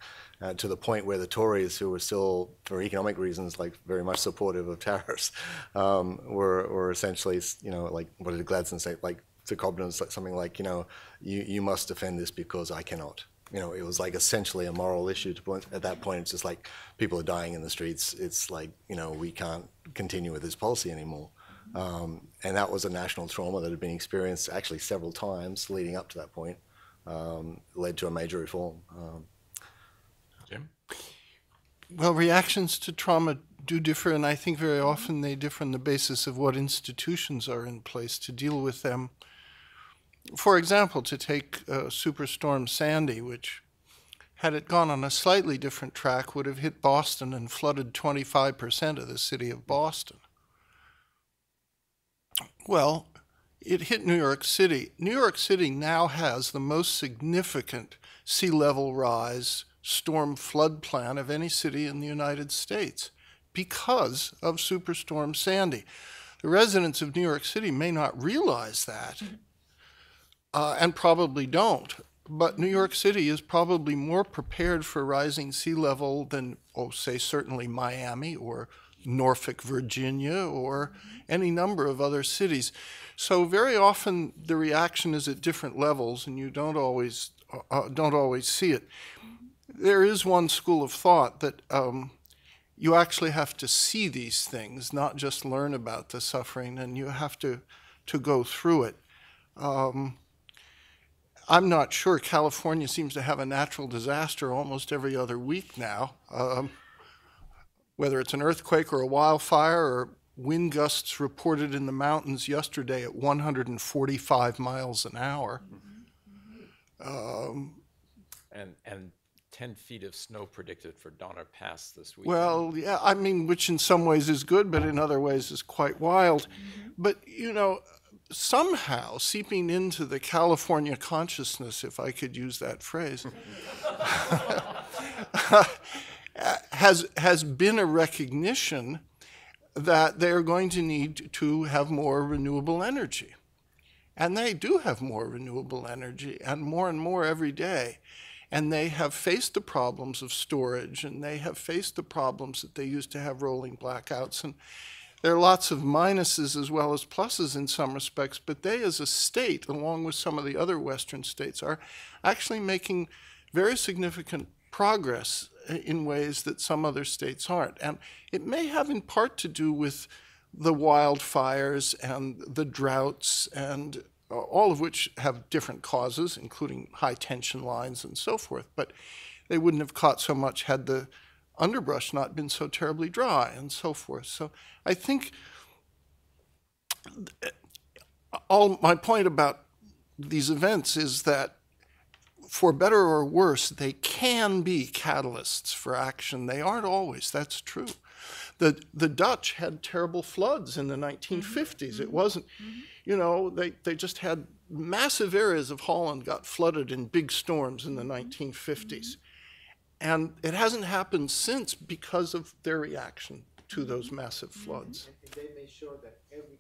uh, to the point where the Tories, who were still, for economic reasons, like very much supportive of tariffs, um, were, were essentially, you know, like what did Gladstone say, like to Cobden, something like, you know, you, you must defend this because I cannot you know, it was like essentially a moral issue to point at that point. It's just like people are dying in the streets. It's like, you know, we can't continue with this policy anymore. Um, and that was a national trauma that had been experienced actually several times leading up to that point, um, led to a major reform. Um, Jim? Well, reactions to trauma do differ, and I think very often they differ on the basis of what institutions are in place to deal with them for example, to take uh, Superstorm Sandy, which, had it gone on a slightly different track, would have hit Boston and flooded 25% of the city of Boston. Well, it hit New York City. New York City now has the most significant sea level rise storm flood plan of any city in the United States because of Superstorm Sandy. The residents of New York City may not realize that, uh, and probably don't. But New York City is probably more prepared for rising sea level than, oh, say, certainly Miami or Norfolk, Virginia, or any number of other cities. So very often the reaction is at different levels, and you don't always uh, don't always see it. There is one school of thought that um, you actually have to see these things, not just learn about the suffering, and you have to to go through it. Um, I'm not sure. California seems to have a natural disaster almost every other week now. Um, whether it's an earthquake or a wildfire or wind gusts reported in the mountains yesterday at 145 miles an hour. Um, And, and 10 feet of snow predicted for Donner Pass this week. well, yeah, I mean, which in some ways is good, but in other ways is quite wild. But, you know, somehow seeping into the California consciousness, if I could use that phrase, has, has been a recognition that they're going to need to have more renewable energy. And they do have more renewable energy, and more and more every day. And they have faced the problems of storage, and they have faced the problems that they used to have rolling blackouts. And there are lots of minuses as well as pluses in some respects, but they, as a state, along with some of the other Western states, are actually making very significant progress in ways that some other states aren't. And it may have in part to do with the wildfires and the droughts and uh, all of which have different causes, including high tension lines and so forth. But they wouldn't have caught so much had the underbrush not been so terribly dry and so forth. So I think all my point about these events is that for better or worse, they can be catalysts for action. They aren't always, that's true. The, the Dutch had terrible floods in the mm-hmm. 1950s. It mm-hmm. wasn't, mm-hmm. you know, they, they just had massive areas of Holland got flooded in big storms in the 1950s. And it hasn't happened since because of their reaction to those massive floods. They made sure that every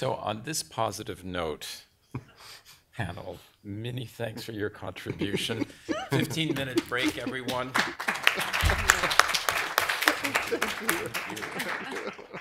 So on this positive note, panel, many thanks for your contribution. 15 minute break, everyone. Thank you.